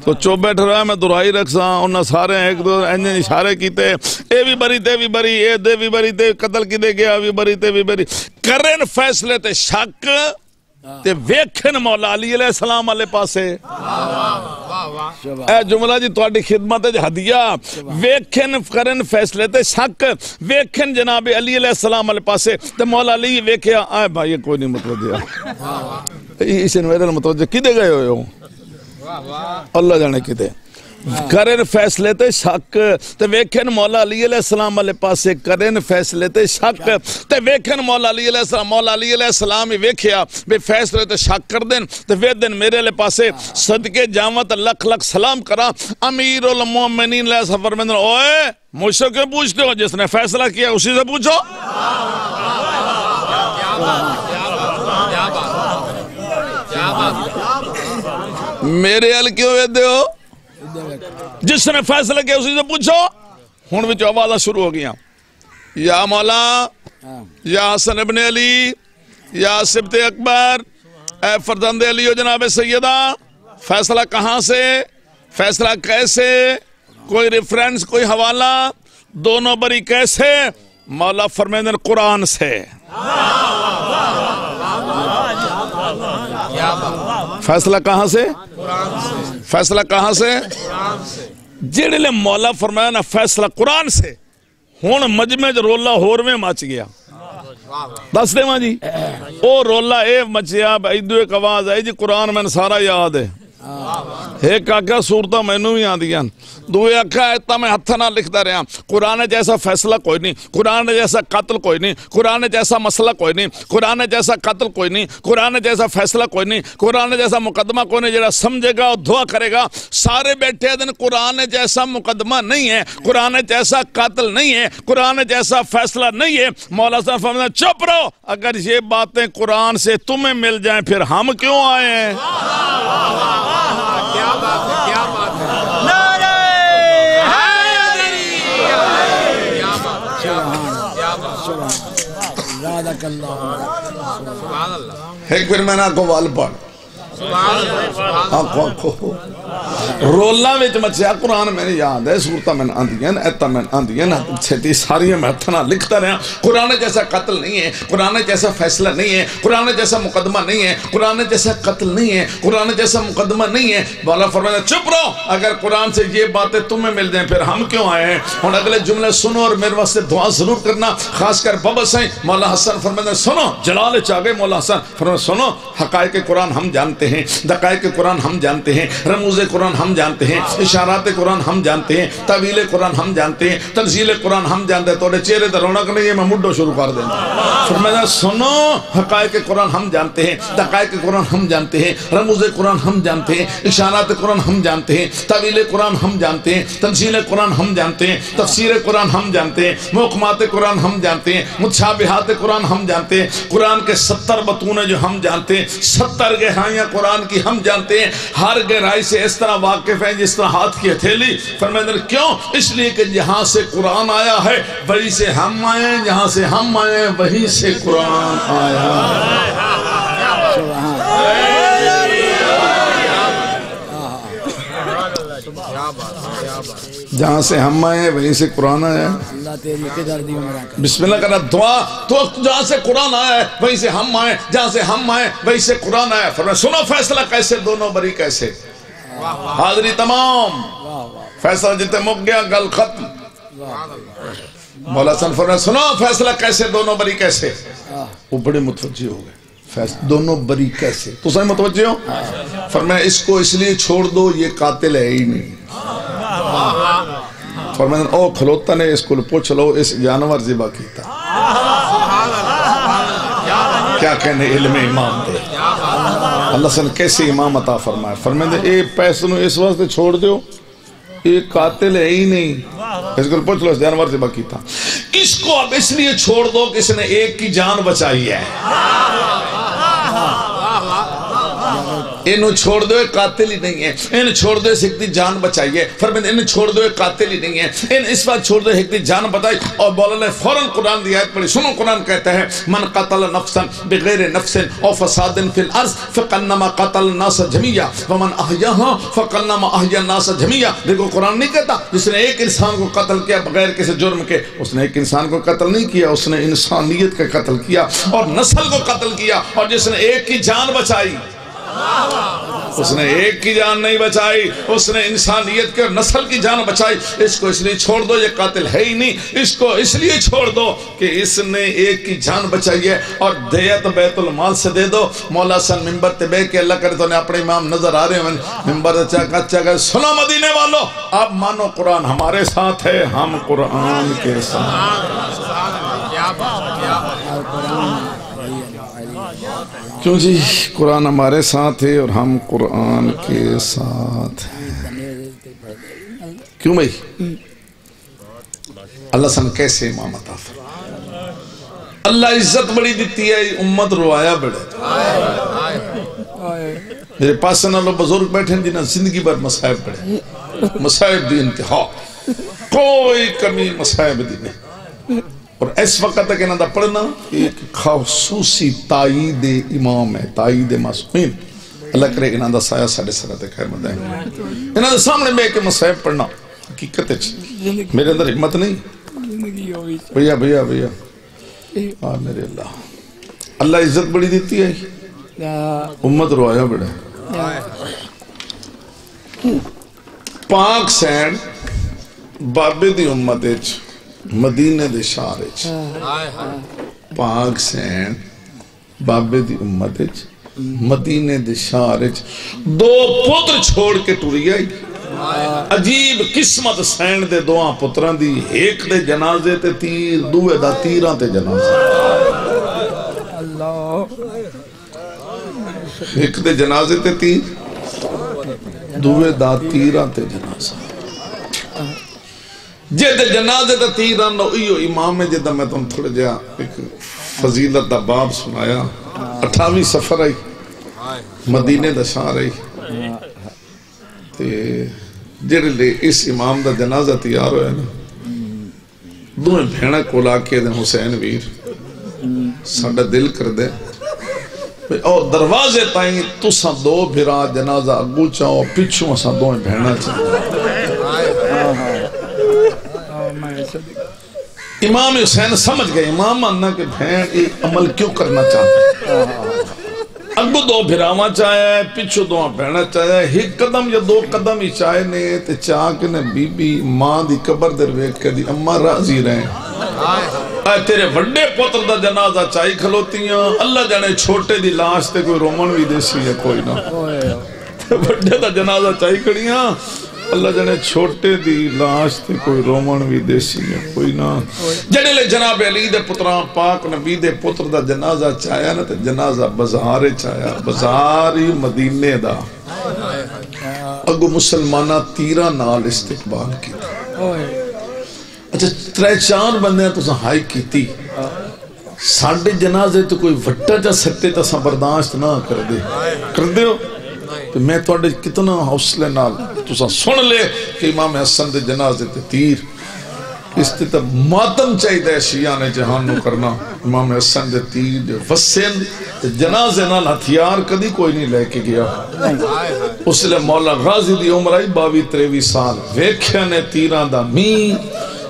تو چو بیٹھ رہا میں درائی رکھساں انہاں سارے ایک دو انجن اشارے کیتے اے بھی بری تے بھی بری اے دے بھی بری تے قتل کدے گیا بھی بری تے بھی بری کرن فیصلے تے شک تے ویکھن مولا علی علیہ السلام والے پاسے۔ اے جملہ جی تواڈی خدمت ہے جی، ہدیہ۔ ویکھن کرن فیصلے تے شک۔ ویکھن جناب علی علیہ السلام والے پاسے۔ تے مولا علی ویکھیا اے بھائی کوئی نہیں مطلب متوجہ اسے نویرل میرے متوجہ کدے گئے ہوئے ہو؟ اللہ جانے کدے کرن فیصلے تے شک تے ویکھن مولا علی علیہ السلام والے پاسے کرن فیصلے تے شک تے ویکھن مولا علی علیہ السلام، مولا علی علیہ السلام ہی ویکھیا بے فیصلے تے شک کر دین تے وے دن میرے علیہ پاسے صدقے جاواں تے لکھ لکھ سلام کرا۔ امیر المومنین علیہ سفر میں اوئے مجھ سے کیوں پوچھتے ہو؟ جس نے فیصلہ کیا اسی سے پوچھو۔ میرے ال کیوں ویدے ہو؟ جس نے فیصلہ کیا، اسی سے پوچھو۔ ہن وچ آوازاں شروع ہو گیا۔ یا مولا، یا حسن ابن علی، یا سبت اکبر، اے فرزند علی و جناب سیدہ، فیصلہ کہاں سے؟ فیصلہ کیسے؟ کوئی ریفرنس کوئی حوالہ؟ دونوں بری کیسے؟ مولا فرمیدن قرآن سے۔ فیصلہ کہاں سے؟ فیصلہ کہاں سے؟ جڑے لے مولا فرمایا نا فیصلہ قرآن سے ہون مجمع جو رولا ہور میں مچ گیا۔ دس دے ماں جی۔ او رولا اے مچیا ایدو ایک آواز ہے جی قرآن میں سارا یاد ہے۔ ایک آکھا صورتہ مینوں بھی آدیاں دوے آکھا ایتا میں ہتھا نہ لکھتا رہا۔ قرآن جیسا فیصلہ کوئی نہیں، قرآن جیسا قتل کوئی نہیں، قرآن جیسا مسئلہ کوئی نہیں، قرآن جیسا قتل کوئی نہیں، قرآن جیسا فیصلہ کوئی نہیں، قرآن جیسا مقدمہ کوئی نہیں، جڑا سمجھے گا اور دعا کرے گا۔ سارے بیٹھے دن قرآن جیسا مقدمہ نہیں ہے، قرآن جیسا قتل نہیں ہے، قرآن جیسا فیصلہ نہیں ہے۔ مولا صاحب فرمایا چپ رہو۔ اگر یہ باتیں قرآن سے تمہیں مل جائیں، پھر ہم کیوں آئے ہیں؟ کیا بات ہے کیا بات ہے نعرہ حیدری کیا بات کیا بات اللہ سبحان اللہ ایک پھر میں نے آنکھوں وال پڑھ۔ سبحان اللہ رولا وچ مچیا قرآن میں یاد ہے صورتہ میں آندیاں ایتا میں آندیاں چھتی ساری میں ہتھنا لکھتا رہا قرآن جیسا قتل نہیں ہے قرآن جیسا فیصلہ نہیں ہے قرآن جیسا مقدمہ نہیں ہے قرآن جیسا قتل نہیں ہے قرآن جیسا مقدمہ نہیں ہے مولا فرمایا چپ رہو اگر قرآن سے یہ باتیں تمہیں مل جائیں پھر ہم کیوں آئے ہیں ہن اگلے جملے سنو اور میرے واسطے دعا ضرور کرنا خاص کر بابا سائیں مولا حسن فرمایا سنو جلال چاگے مولا حسن فرمایا سنو حقائق قرآن ہم جانتے ہیں دقائق قرآن ہم جانتے ہیں رموز قرآن ہم جانتے ہیں اشارات قرآن ہم جانتے ہیں طویل قرآن ہم جانتے ہیں تنزیل قرآن ہم جانتے ہیں توڑے چہرے در رونق نہیں ہے میں مڈو شروع کر دیں فرمایا سنو حقائق قرآن ہم جانتے ہیں دقائق قرآن ہم جانتے ہیں رموز قرآن ہم جانتے ہیں اشارات قرآن ہم جانتے ہیں طویل قرآن ہم جانتے ہیں تنزیل قرآن ہم جانتے ہیں تفسیر قرآن ہم جانتے ہیں محکمات قرآن ہم جانتے ہیں متشابہات قرآن ہم جانتے ہیں قرآن کے ستر بطونے جو ہم جانتے ہیں ستر گہرائیاں قرآن کی ہم جانتے ہیں ہر گہرائی سے اس طرح واقف ہیں جس طرح ہاتھ کی ہتھیلی۔ فرمائے کیوں؟ اس لیے کہ جہاں سے قرآن آیا ہے وہی سے ہم آئے ہیں جہاں سے ہم آئے ہیں وہیں سے قرآن آیا ہے۔ جہاں سے ہم آئے ہیں وہیں سے قرآن آیا بسم اللہ کرنا دعا۔ تو جہاں سے قرآن آیا ہے وہیں سے ہم آئے جہاں سے ہم آئے وہیں سے قرآن آیا فرمایا سنو فیصلہ کیسے دونوں بری کیسے؟ حاضری تمام۔ فیصلہ جتے مک گیا، گل ختم۔ مولا حسن فرمایا سنو فیصلہ کیسے، دونوں بری کیسے؟ وہ بڑے متوجہ ہو گئے۔ فیصلہ، دونوں بری کیسے؟ تو سمجھ متوجہ ہو؟ فرمایا، اس کو اس لیے چھوڑ دو، یہ قاتل ہے ہی نہیں۔ فرمایا، او کھلوتا نے اس کو پوچھ لو، اس جانور ذبح کیتا۔ کیا کہنے، علم امام دے؟ اللہ سن کیسے امام عطا فرمائے؟ فرمائے اے پیسے نو اس واسطے چھوڑ دیو یہ قاتل ہے ہی نہیں۔ اس کو پوچھ لو، اس جانور ذبح تھا۔ اس کو اب اس لیے چھوڑ دو کہ اس نے ایک کی جان بچائی ہے۔ انہوں چھوڑ دو ایک قاتل ہی نہیں ہے۔ انہوں چھوڑ دو، اس ایک دی جان بچائی ہے فرمین انہوں چھوڑ دو ایک قاتل ہی نہیں ہے۔ ان اس بات چھوڑ دو، ایک دی جان بتائی اور بولا نے فوراں قرآن دی آیت پڑھی۔ سنو قرآن کہتا ہے، من قتل نفسا بغیر نفس او فساد فی الارض فقنما قتل الناس جميعا ومن احیاها فقنما احیا الناس جميعا دیکھو، قرآن نہیں کہتا، جس نے ایک انسان کو قتل کیا بغیر کسی جرم کے، اس نے ایک انسان کو قتل نہیں کیا، اس نے انسانیت کا قتل کیا اور نسل کو قتل کیا اور جس نے ایک کی جان بچائی۔ اس نے ایک کی جان نہیں بچائی، اس نے انسانیت کے اور نسل کی جان بچائی۔ اس کو اس لیے چھوڑ دو، یہ قاتل ہے ہی نہیں۔ اس کو اس لیے چھوڑ دو کہ اس نے ایک کی جان بچائی ہے۔ اور دیت بیت المال سے دے دو۔ مولا سن ممبر تے بے کے اللہ کرے تو نے اپنے امام نظر آ رہے ہیں ممبر تے چاکا چاکا سنو مدینے والو۔ اب مانو قرآن ہمارے ساتھ ہے، ہم قرآن کے ساتھ کیا بات ہے کیا بات ہے کیوں جی؟ قرآن ہمارے ساتھ ہے اور ہم قرآن کے ساتھ ہیں۔ کیوں بھائی؟ اللہ سن کیسے امام عطا فرمایا اللہ عزت بڑی دیتی ہے، امت روایا بڑے میرے پاس نالو بزرگ بیٹھے ہیں، جنہیں زندگی بھر مسائب پڑے مسائب دی انتہا۔ کوئی کمی مسائب دی نہیں۔ اور اس وقت تک انہوں دا پڑھنا ایک خصوصی تائید امام ہے، تائید معصومین اللہ کرے انہوں دا سایہ ساڑھے سرہ خیر مدائیں انہوں دا سامنے میں ایک مسائب پڑھنا، حقیقت ہے میرے اندر حکمت نہیں۔ بھیا بھیا بھیا۔ آ میرے اللہ۔ اللہ عزت بڑی دیتی ہے۔ امت روایا بڑا پاک سینڈ بابے دی امت اچ۔ مدینے دے شہر اچ پاک سینڈ بابے دی امت اچ مدینے دے شہر اچ دو پتر چھوڑ کے ٹوری آئی۔ عجیب قسمت سینڈ دے دوہاں پتران دی۔ ایک دے جنازے تے تیر دوے دا تیران تے جنازے۔ اللہ۔ ایک دے جنازے تے تیر دوے دا تیران تے جنازہ جے دے جنازے تے تیران نو ایو امام ہے جدہ میں تم تھوڑے جا ایک فضیلت دا باب سنایا۔ اٹھاوی سفر آئی مدینے دا شاہ رہی تے جڑے لے اس امام دا جنازہ تیار ہویا نا دوئے بھیڑا کو لا کے دن حسین ویر ساڑا دل کر دے او دروازے تائیں تساں دو بھرا جنازہ اگو چاہو پچھو اساں دوئے بھیڑا چاہو امام حسین سمجھ گئے امام ماننا کہ بھین ایک عمل کیوں کرنا چاہتا ہے؟ اگو دو بھراوا چاہے پچھو دو بہنا چاہے ایک قدم یا دو قدم ہی چاہے نے تے چاہ کے نے بی بی ماں دی قبر در ویک کے دی اماں راضی رہیں اے تیرے وڈے پتر دا جنازہ چاہی کھلوتیاں اللہ جانے چھوٹے دی لاش تے کوئی رومن بھی دیسی ہے کوئی نہ۔ وڈے دا جنازہ چاہی کھڑیاں اللہ جانے چھوٹے دی لاش تے کوئی رومن بھی دیسی ہے کوئی نہ۔ جڑے لے جناب علی دے پتران پاک نبی دے پتر دا جنازہ چاہیا نا تے جنازہ بزارے چاہیا بزاری مدینے دا۔ اگو مسلمانہ تیرہ نال استقبال کی اچھا ترے چار بندے ہیں تو سا ہائی کیتی۔ ساڑھے جنازے تو کوئی وٹا جا سکتے تا سا برداشت نہ کر دے۔ کر دے ہو تو میں تو کتنا حوصلے نال تو سن لے کہ امام حسن دے جنازے تے تیر۔ اس تے تب ماتم چاہی دے شیعہ نے جہان نو کرنا۔ امام حسن دے تیر دے وسین تے جنازے نال ہتھیار کدی کوئی نہیں لے کے گیا۔ اس لیے مولا غازی دی عمر آئی باوی تریوی سال۔ ویکھیا نے تیران دا مین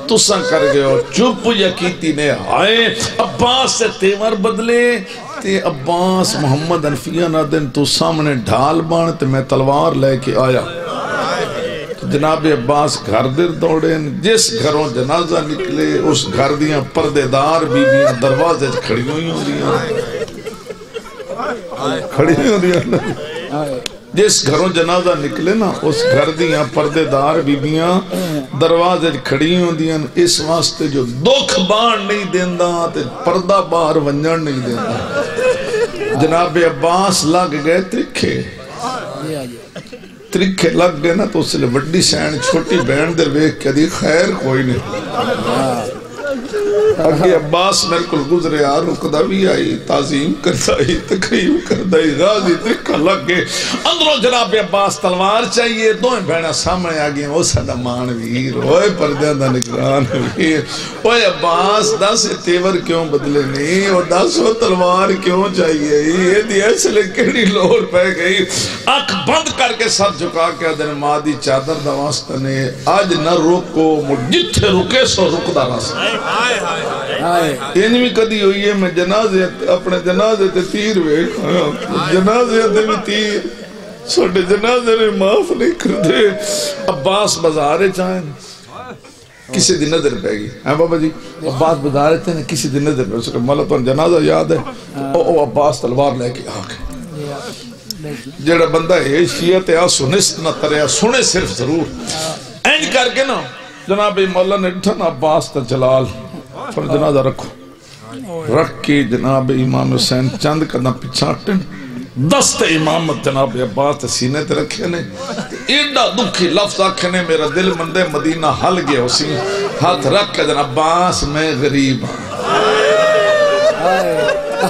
تساں کر گئے ہو، چپ یقیتی نے آئے عباس سے تیور بدلے۔ تے عباس محمد انفیہ نہ دن تو سامنے ڈھال بان تے میں تلوار لے کے آیا۔ جناب عباس گھر در دوڑے، جس گھروں جنازہ نکلے، اس گھر دیاں پردے دار بی بیاں دروازے کھڑی ہوئی ہوں دیاں کھڑی ہوئی ہوں دیاں جس گھروں جنازہ نکلے نا، اس گھر دیاں پردے دار بیبیاں دروازے کھڑی ہوں دیاں اس واسطے جو دکھ بان نہیں دیندہ تے پردہ بار ونجن نہیں دیندہ جناب عباس لگ گئے ترکھے۔ ترکھے لگ گئے نا تو اس لیے وڈی سین چھوٹی بین دے ویک کہ دی، خیر کوئی نہیں۔ اگے عباس میرے کل گزرے آ رکدہ بھی آئی، تعظیم کرتا ہی تقریب کرتا ہی غازی ترکا لگ گئے اندروں جناب عباس تلوار چاہیے، دوئیں بہنہ سامنے آگئے وہ سڑا مان ویر، اوئے پردیاں دا نگران ویر۔ اوئے عباس، دس تیور کیوں بدلے نہیں؟ اور دس وہ تلوار کیوں چاہیے؟ یہ دی ایسے لے کڑی لور پہ گئی؟ اکھ بند کر کے سر جھکا کے دن مادی چادر دا واسطہ نے، آج نہ روکو مجھ جتھے رکے سو رک دا راستا این بھی کدی ہوئی ہے میں جنازے اپنے جنازے تے تیر ویک جنازے تے بھی تیر سوٹے جنازے نے معاف نہیں کر دے عباس بزارے چاہیں کسی دن نظر پہ گئی ہیں بابا جی عباس بزارے تھے نا کسی دن نظر پہ سکے مولا تو جنازہ یاد ہے او او عباس تلوار لے کے آگے جڑا بندہ ہے شیعت ہے سنست نہ تریا سنے صرف ضرور اینج کر کے نا جناب مولا نے اٹھنا عباس تا جلال پر جنازہ رکھو۔ رکھ کے جناب امام حسین چند قدم پچھاٹن دست امامت جناب عباس سینے تے رکھے نے۔ ایڈا دکھی لفظ آکھے نے، میرا دل مندے مدینہ حل گیا اسی ہاتھ رکھ کے جناب، عباس، میں غریب ہوں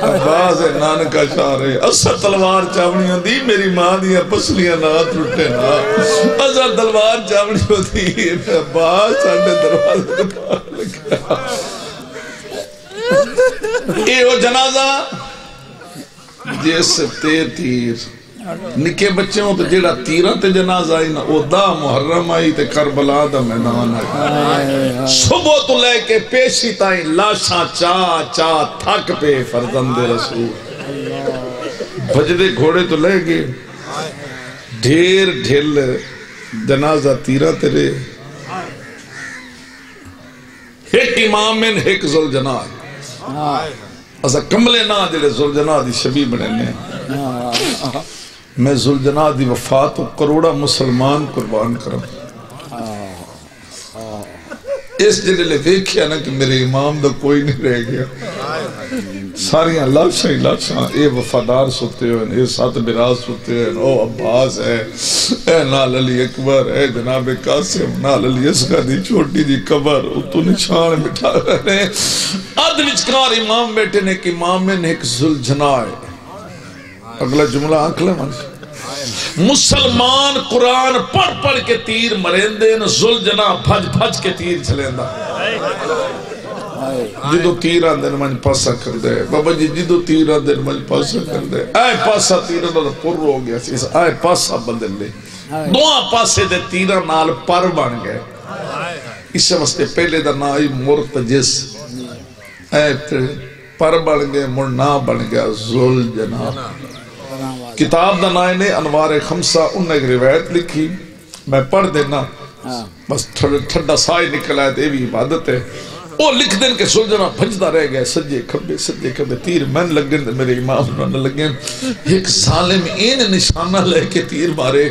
عباس نانکا شارے اسا تلوار چاونی ہوں دی، میری ماں دیا پسلیاں نہ ٹوٹے نا اسا تلوار چاونی ہوں دی، عباس ساڑھے دروازے پاک لگا۔ اے وہ جنازہ جی جس تے تیر۔ نکے بچے ہوں تو جیڑا تیرہ تے جنازہ آئی نا او دا محرم آئی تے کربلا دا میدان آئی۔ صبح تو لے کے پیشی تائیں لاشاں چا چا تھک پہ فرزند رسول۔ بجدے گھوڑے تو لے گئے۔ ڈھیر ڈھل جنازہ تیرہ تیرے ایک امام من ایک زل جناز اسا کملے نا جڑے زلجنا دی شبیہ بنے نے۔ میں زلجنا دی وفات و کروڑا مسلمان قربان کروں۔ اس جلے لے دیکھیا نا کہ میرے امام دا کوئی نہیں رہ گیا۔ ساریاں لاشاں ہی لاشاں۔ اے وفادار سوتے ہوئے اے سات براز سوتے ہوئے او عباس ہے، اے نال علی اکبر اے جناب قاسم، نال علی اسکا دی چھوٹی دی قبر تو نشان بٹھا رہے ہیں۔ اد وچکار امام بیٹے نے کہ امام میں نے ایک ذل جنائے اگلا جملہ آنکھ لے من مسلمان قرآن پڑھ پڑھ کے تیر مرندے ن ذل بھج بھج کے تیر چلیندہ جدو تیر آن دن من پاسا کر دے بابا جی جدو تیر آن دن من پاسا کر دے آئے پاسا تیر آن دن پر ہو گیا سی۔ آئے پاسا بدل لے۔ دوہاں پاسے دے تیر نال پر بن گئے۔ اس سے واسطے پہلے دا نا آئی مرتجس۔ اے پر بن گئے مرنا بن گیا زل جناب کتاب دا نائے نے انوار خمسہ انہیں ایک روایت لکھی۔ میں پڑھ دینا۔ بس ٹھڈا سائے نکل آئے تے بھی عبادت ہے۔ وہ لکھ دین کے سلجنا بھجدہ رہ گئے سجے کھبے سجے کھبے تیر من لگن دے میرے امام نہ لگن۔ ایک ظالم این نشانہ لے کے تیر مارے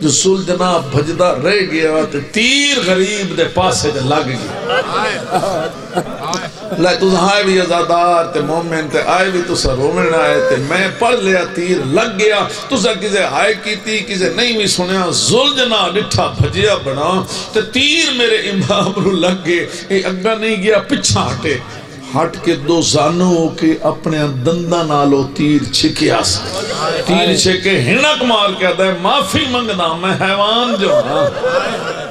جو سلجنا بھجدہ رہ گیا تے تیر غریب دے پاسے دے لگ گیا۔ لائے تو آئے بھی ازادار تے مومن تے آئے بھی تو رومن آئے تے میں پڑھ لیا تیر لگ گیا۔ تو سا کسے آئے کی تھی کسے نہیں بھی سنیا۔ زلجنا ڈٹھا بھجیا بنا۔ تے تیر میرے امام رو لگ گئے۔ اے اگا نہیں گیا پچھا ہٹے۔ ہٹ کے دو زانوں کے اپنے دندہ نالو تیر چھکیا سا تیر چھکے ہنک مار کے آتا ہے معافی منگنا میں حیوان جو ہاں۔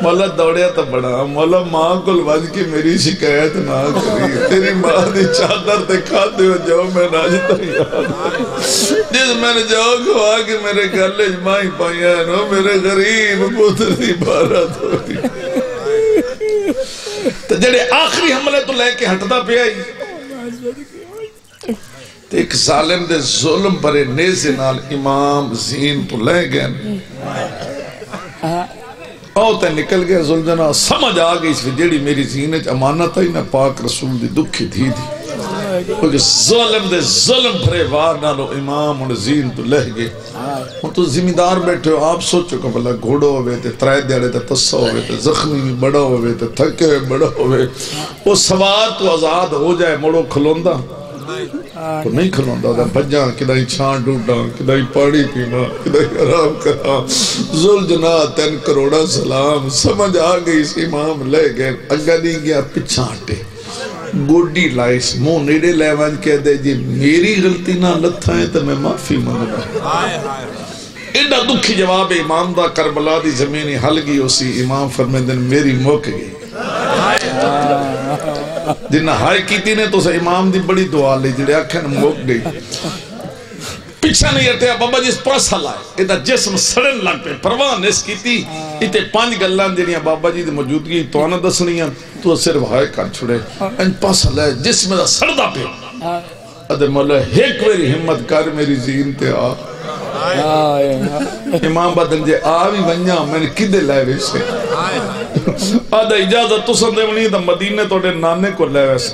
مولا دوڑیا تو بڑا مولا ماں کو لوج کی میری شکایت نہ کری۔ تیری ماں دی چادر تے کھاتے ہو جاؤ میں ناجتا یاد۔ جس میں نے جاؤ کہ میرے گھر لے جمائی ہے نو میرے غریب پوتر دی بارت ہوئی تو جڑے آخری حملے تو لے کے ہٹتا پہ آئی تو ایک ظالم دے ظلم پر نیزے نال امام زین تو لے گئے۔ او تے نکل گیا زلجنا سمجھ آگئی اس جیڑی میری زین زینت امانت ہے میں پاک رسول دی دکھی تھی دی۔ کیونکہ ظلم دے ظلم بھرے وار نالو امام ان زین تو لہ گئے۔ ہاں۔ ہوں تو زمیندار بیٹھے ہو، آپ سوچو کہ بلا گھوڑو ہوئے تے ترائے دیڑے تے تسا ہوئے تے زخمی بھی بڑا ہوئے تے تھکے ہوئے بڑا ہوئے وہ سوار تو آزاد ہو جائے، مڑو کھلوندہ تو نہیں کھلوندہ دا بجاں کدائی چھان ڈوڈا کدائی پاڑی پینا کدائی حرام کرا زل جنا تین کروڑا سلام، سمجھ آگئی اس امام لے گئے اگا نہیں گیا پچھا گوڈی لائس مو نیڑے لیوان کہہ دے جی میری غلطی نہ لتھا ہے تو میں معافی منگا ایڈا دکھی جواب امام دا کربلا دی زمینی حل گئی اسی امام فرمیدن میری موک گئی۔ جنہ ہائے کیتی نے تو سے امام دی بڑی دعا لی جڑے آکھیں موک گئی۔ پیچھا نہیں ہٹیا بابا جی جس پاسا لائے ایدہ جسم سڑن لگ پہ پروان اس کی تھی۔ ایتے پانچ گلان دینیا بابا جی دی موجودگی تو آنا دسنیاں تو صرف ہائے کر چھڑے ان پاسا لائے جسم دا سڑدہ پہ ادھے مولا، ایک میری حمد کر میری زین تے آ۔ امام بدن جے آ بھی ونیا میں نے کدے لائے ویسے آدھا اجازت تو سندے ونی دا مدینے توڑے نانے کو لائے ویسے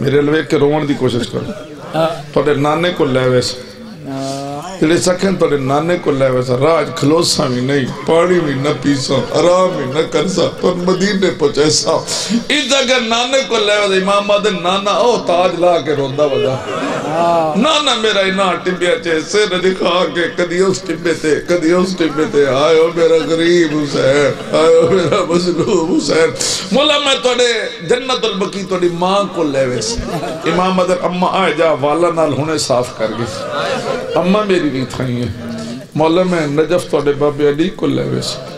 میرے لوے کے روان دی کوشش کرو۔ توڑے نانے کو لے ویسا جڑے سکھن توڑے نانے کو لے ویسا راج کھلوسا بھی نہیں پانی بھی نہ پیسا آرام بھی نہ کرسا پر مدینے پچیسا اس جگہ نانے کو لے ویسا امام آدھے نانا او تاج لا کے روندہ وجہ نانا میرا اینا ٹبیا چیسے نہ دکھا کے کدی اس ٹبے تے، کدی اس ٹبے تے۔ آئے میرا غریب حسین، آئے میرا مظلوم حسین۔ مولا، میں توڑے جنت البقی توڑی ماں کو لے ویسا امام ادھر اممہ آئے جا، والا نال ہونے صاف کر گئی اممہ میری نہیں تھائی ہیں مولا، میں نجف توڑے بابی علی کو لے ویسا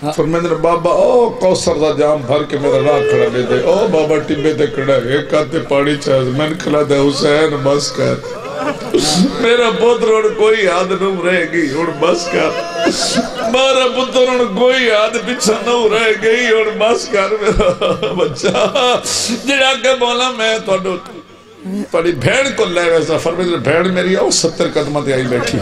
فرمیندے نے بابا، او کوثر دا جام بھر کے میرا راہ کھڑا دے دے۔ او بابا، ٹبے تے کھڑا ہے۔ ایک آتے پانی چاہے۔ میں نے کھلا دے حسین، بس کر۔ میرا پتر ہن کوئی یاد نہ رہ گئی۔ ہن بس کر۔ میرا پتر ہن کوئی یاد پیچھے نہ رہ گئی۔ ہن بس کر میرا بچہ۔ جڑا کہ بولا، میں تھوڑو تھوڑی بھیڑ کو لے ویسا فرمیندے بھیڑ میری آؤ ستر قدمہ تے آئی بیٹھی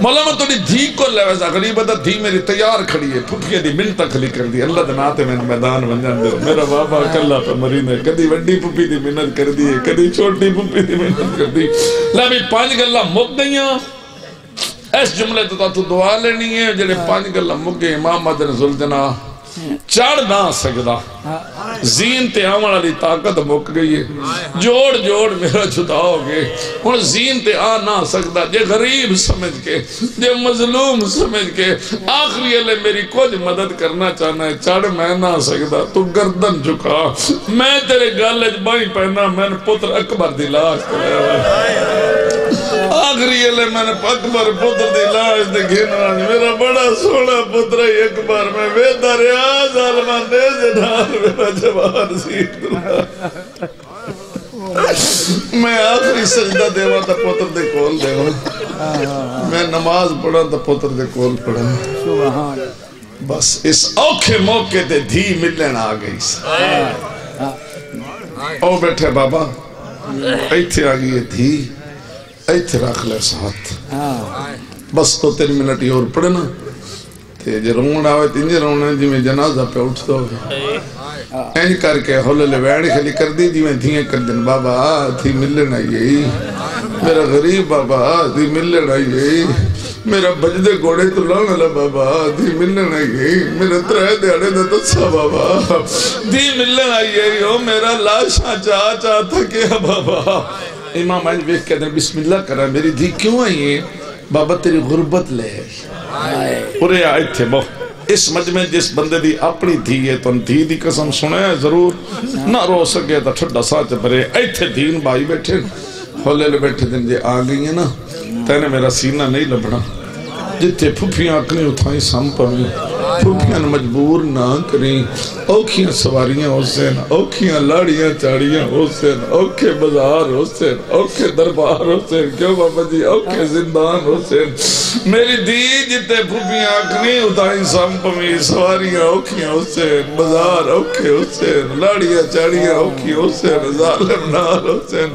مولا میں تھوڑی دھی کو لے ویسا غریب دا دھی میری تیار کھڑی ہے پھپھی دی منتہ کھلی کر دی اللہ دناتے میں میدان بنجان دے میرا بابا کلا پہ مرینے کدی وڈی پھپھی دی منت کر دی کدی چھوٹی پھپھی دی منت کر دی لے بھی پانچ گلہ مک گئیاں اس جملے تو تو دعا لینی ہے جڑے پانچ گلہ مک گئے امام مدن زلجنہ چڑھ نہ سکدا۔ زین تے آمن والی طاقت مک گئی ہے۔ جوڑ جوڑ میرا جدا ہو گئے۔ ہن زین تے آ نہ سکدا۔ جے غریب سمجھ کے، جے مظلوم سمجھ کے، آخری علیہ میری کچھ مدد کرنا چاہنا ہے۔ چڑھ میں نہ سکدا۔ تو گردن جھکا۔ میں تیرے گالج بائی پہنا۔ میں نے پتر اکبر دی لاش کریا آخری علیہ میں نے اکبر پتر دی لاش دے گھنا میرا بڑا سونا پتر ہی اکبر میں بے دریا ظالمان دے جنال میرا جوان سیٹ دلا میں آخری سجدہ دیوا تا پتر دے کول دیوا میں نماز پڑھا تا پتر دے کول پڑھا سبحان بس اس اوکھے موقع تے دھی ملن آ گئی۔ او بیٹھے بابا ایتھے آ گئی ہے دھی۔ ایتھے رکھ لے ساتھ بس تو تین منٹ ہی اور پڑھنا تے جے رون آوے تین جے رون جی میں جنازہ پہ اٹھ دو اینج کر کے لے ویڑ کھلی کر دی جی میں دھیئے کر دن بابا تھی ملن آئیے میرا غریب بابا تھی ملن آئیے میرا بجدے گوڑے تو لانا لے بابا تھی ملن آئیے میرا ترہ دیانے دے تسا بابا تھی ملن آئیے او میرا لاشا چاہ چاہ تھا کیا بابا امام آج بیک کہتے ہیں بسم اللہ کرا، میری دھی کیوں آئی ہے بابا تیری غربت لے۔ پورے آئے تھے بہو اس مجمع جس بندے دی اپنی دھی ہے، تو دھی دی قسم سنے ضرور۔ نہ رو سکے تو ٹھڈا ساتھ پرے۔ ایتھے دین بائی بیٹھے ہولے لے بیٹھے دن جے آ گئی ہیں نا۔ تینے میرا سینہ نہیں لبنا۔ جتے پھپیاں اکنی اتھائیں سمپا میں پھپیاں مجبور نہ کریں، اوکھیاں سواریاں حسین اوکھیاں لاڑیاں چاڑیاں حسین اوکھے بازار حسین اوکھے دربار حسین کیوں بابا جی؟ اوکھے زندان حسین میری دی جتے پھپیاں اکنی اتھائیں سمپا میں سواریاں اوکھیاں حسین بازار اوکھے حسین لاڑیاں چاڑیاں اوکھی حسین ظالم نار حسین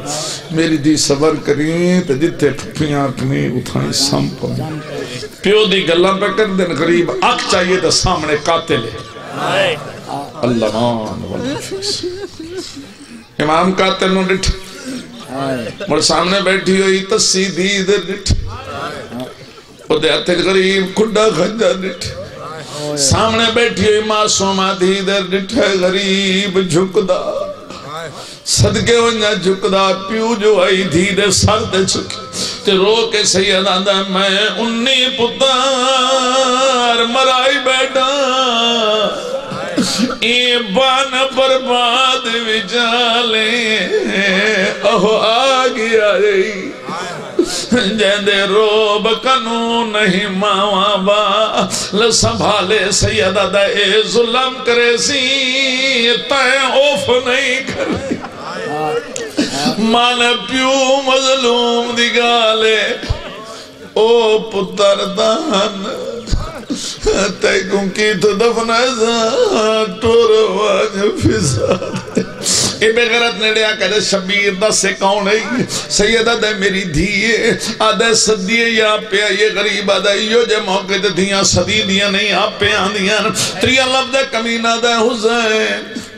میری دی صبر کریں تو جتے پھپیاں اکنی اتھائیں سمپا میں پیو دی گلاں پہ کر دن غریب، اک چاہیے تو سامنے قاتل ہے۔ اللہ مان امام قاتل نو ڈٹھ مر سامنے بیٹھی ہوئی تسی دی دے ڈٹھ او دے ہتھے غریب، کھڈا خجا ڈٹھ سامنے بیٹھی ہوئی معصومہ دی دے ڈٹھ غریب جھکدا۔ صدقے ونجا جھکدا، پیو جو آئی دھی دے سر دے چھکی تے رو کے سید آدھا میں انی پتار مرائی بیٹھا۔ اے بان برباد وچالے اوہ آگیا رہی جیندے روب قانون نہیں ماوا با۔ لسنبھالے سیدہ دا اے ظلم کرے سی۔ تائیں اوف نہیں کرے۔ مان پیو مظلوم دی گالے او پتر دان تے کن کی تو دفن ایسا ٹور واج فساد اے بے غیرت نے لیا کہ شبیر دا سے کون ہے سیدہ دے میری دھیئے آدھے صدیے یا پیا یہ غریب آدھے یو جے موقع دے دھیاں صدی دیاں نہیں آپ پہ آن دیاں تریا لفظ کمینہ دے حسین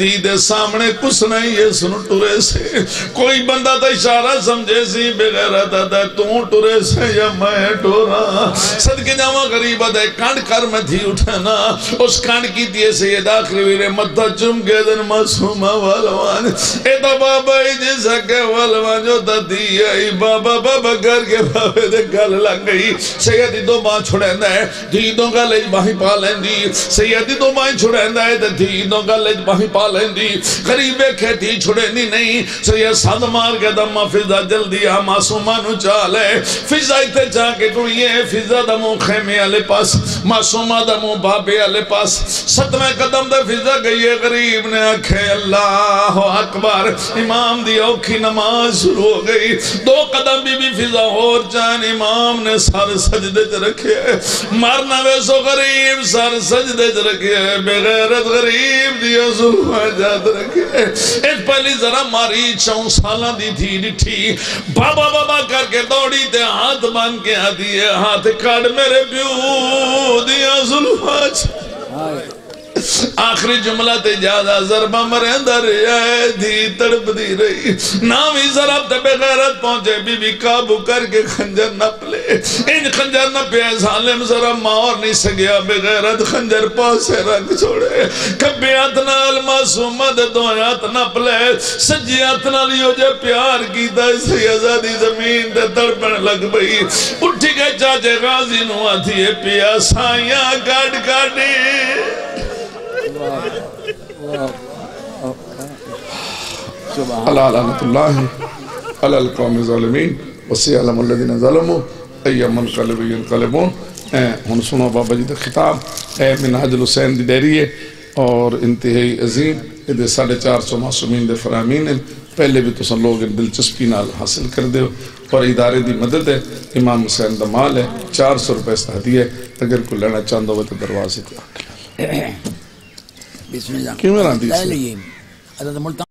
دی دے سامنے کس نہیں، یہ سن ٹورے سے۔ کوئی بندہ تا اشارہ سمجھے سی، بغیر دادا تو ٹورے سے، یا میں ٹورا۔ صدقے جاما غریبہ دے کانڈ کر میں تھی اٹھانا اس کانڈ کی دیئے سے یہ داخلی ویرے مدہ چم کے دن معصومہ والوان۔ اے تا بابا ہی جیسا کہ والوان، جو تا دی آئی بابا بابا کر کے بابے دے گل لگ گئی۔ سیدی دو ماں چھڑے ہے۔ دھی دو گلے باہی پا لیں دی سیدی دو ماں چھڑے ہے دھی دو گلے باہی پا لیندی غریبے کھیتی چھڑے نی نہیں۔ سید صد مار کے دم فضا جلدی آ معصومانو چالے۔ فضا ایتے چاہ کے ٹوئیے فضا دمو خیمے آلے پاس، معصومہ دمو بابے آلے پاس۔ ستمیں قدم دے فضا گئی ہے غریب نے آکھے، اللہ اکبر۔ امام دی اوکھی نماز شروع ہو گئی۔ دو قدم بھی بھی فضا اور جان، امام نے سر سجدے چ رکھے۔ مرنا وے سو غریب، سر سجدے چ رکھے۔ بغیرت غریب دیا ظلم رکھے۔ پہلی ذرا ماری چون سالہ دی تھی ڈٹھی بابا بابا کر کے دوڑی تے ہاتھ بان کے آدھی ہے۔ ہاتھ کاٹ میرے پیو دیا ظلم جات آخری جملہ تے جادہ ضربہ مرندہ رہے دھی تڑپ دی رہی۔ نامی ضرب تے بغیرت پہنچے، بی بی قابو کر کے خنجر نہ پلے۔ ان خنجر نہ پہ ظالم ضرب ماور نہیں سگیا بغیرت خنجر پاسے رنگ چھوڑے۔ کبھی اتنا الماسومت دو آیات پلے۔ سجی اتنا لیو جے پیار کی دا اسی ازادی زمین تے تڑپن لگ بئی اٹھی گئے چاچے غازی نو آتھی ہے پیا سائیاں گاڑ گاڑی۔ لعنت اللہ علی القوم الظالمین وسیعلم الذین ظلموا ایام انقلب ینقلبون ہن سنو بابا جی دا خطاب اے منہاج الحسین دی ڈیری ہے اور انتہائی عظیم یہ ساڑھے چار سو معصومین دے فرامین ہیں پہلے بھی تو لوگ دلچسپی نال حاصل کر دے ہو اور ادارے دی مدد ہے امام حسین دا مال ہے چار سو روپے ساتھی ہے اگر کوئی لینا چاندو ہو تو دروازے تے بسم اللہ کیوں میں راندی لے سے؟ لیے حضرت ملتان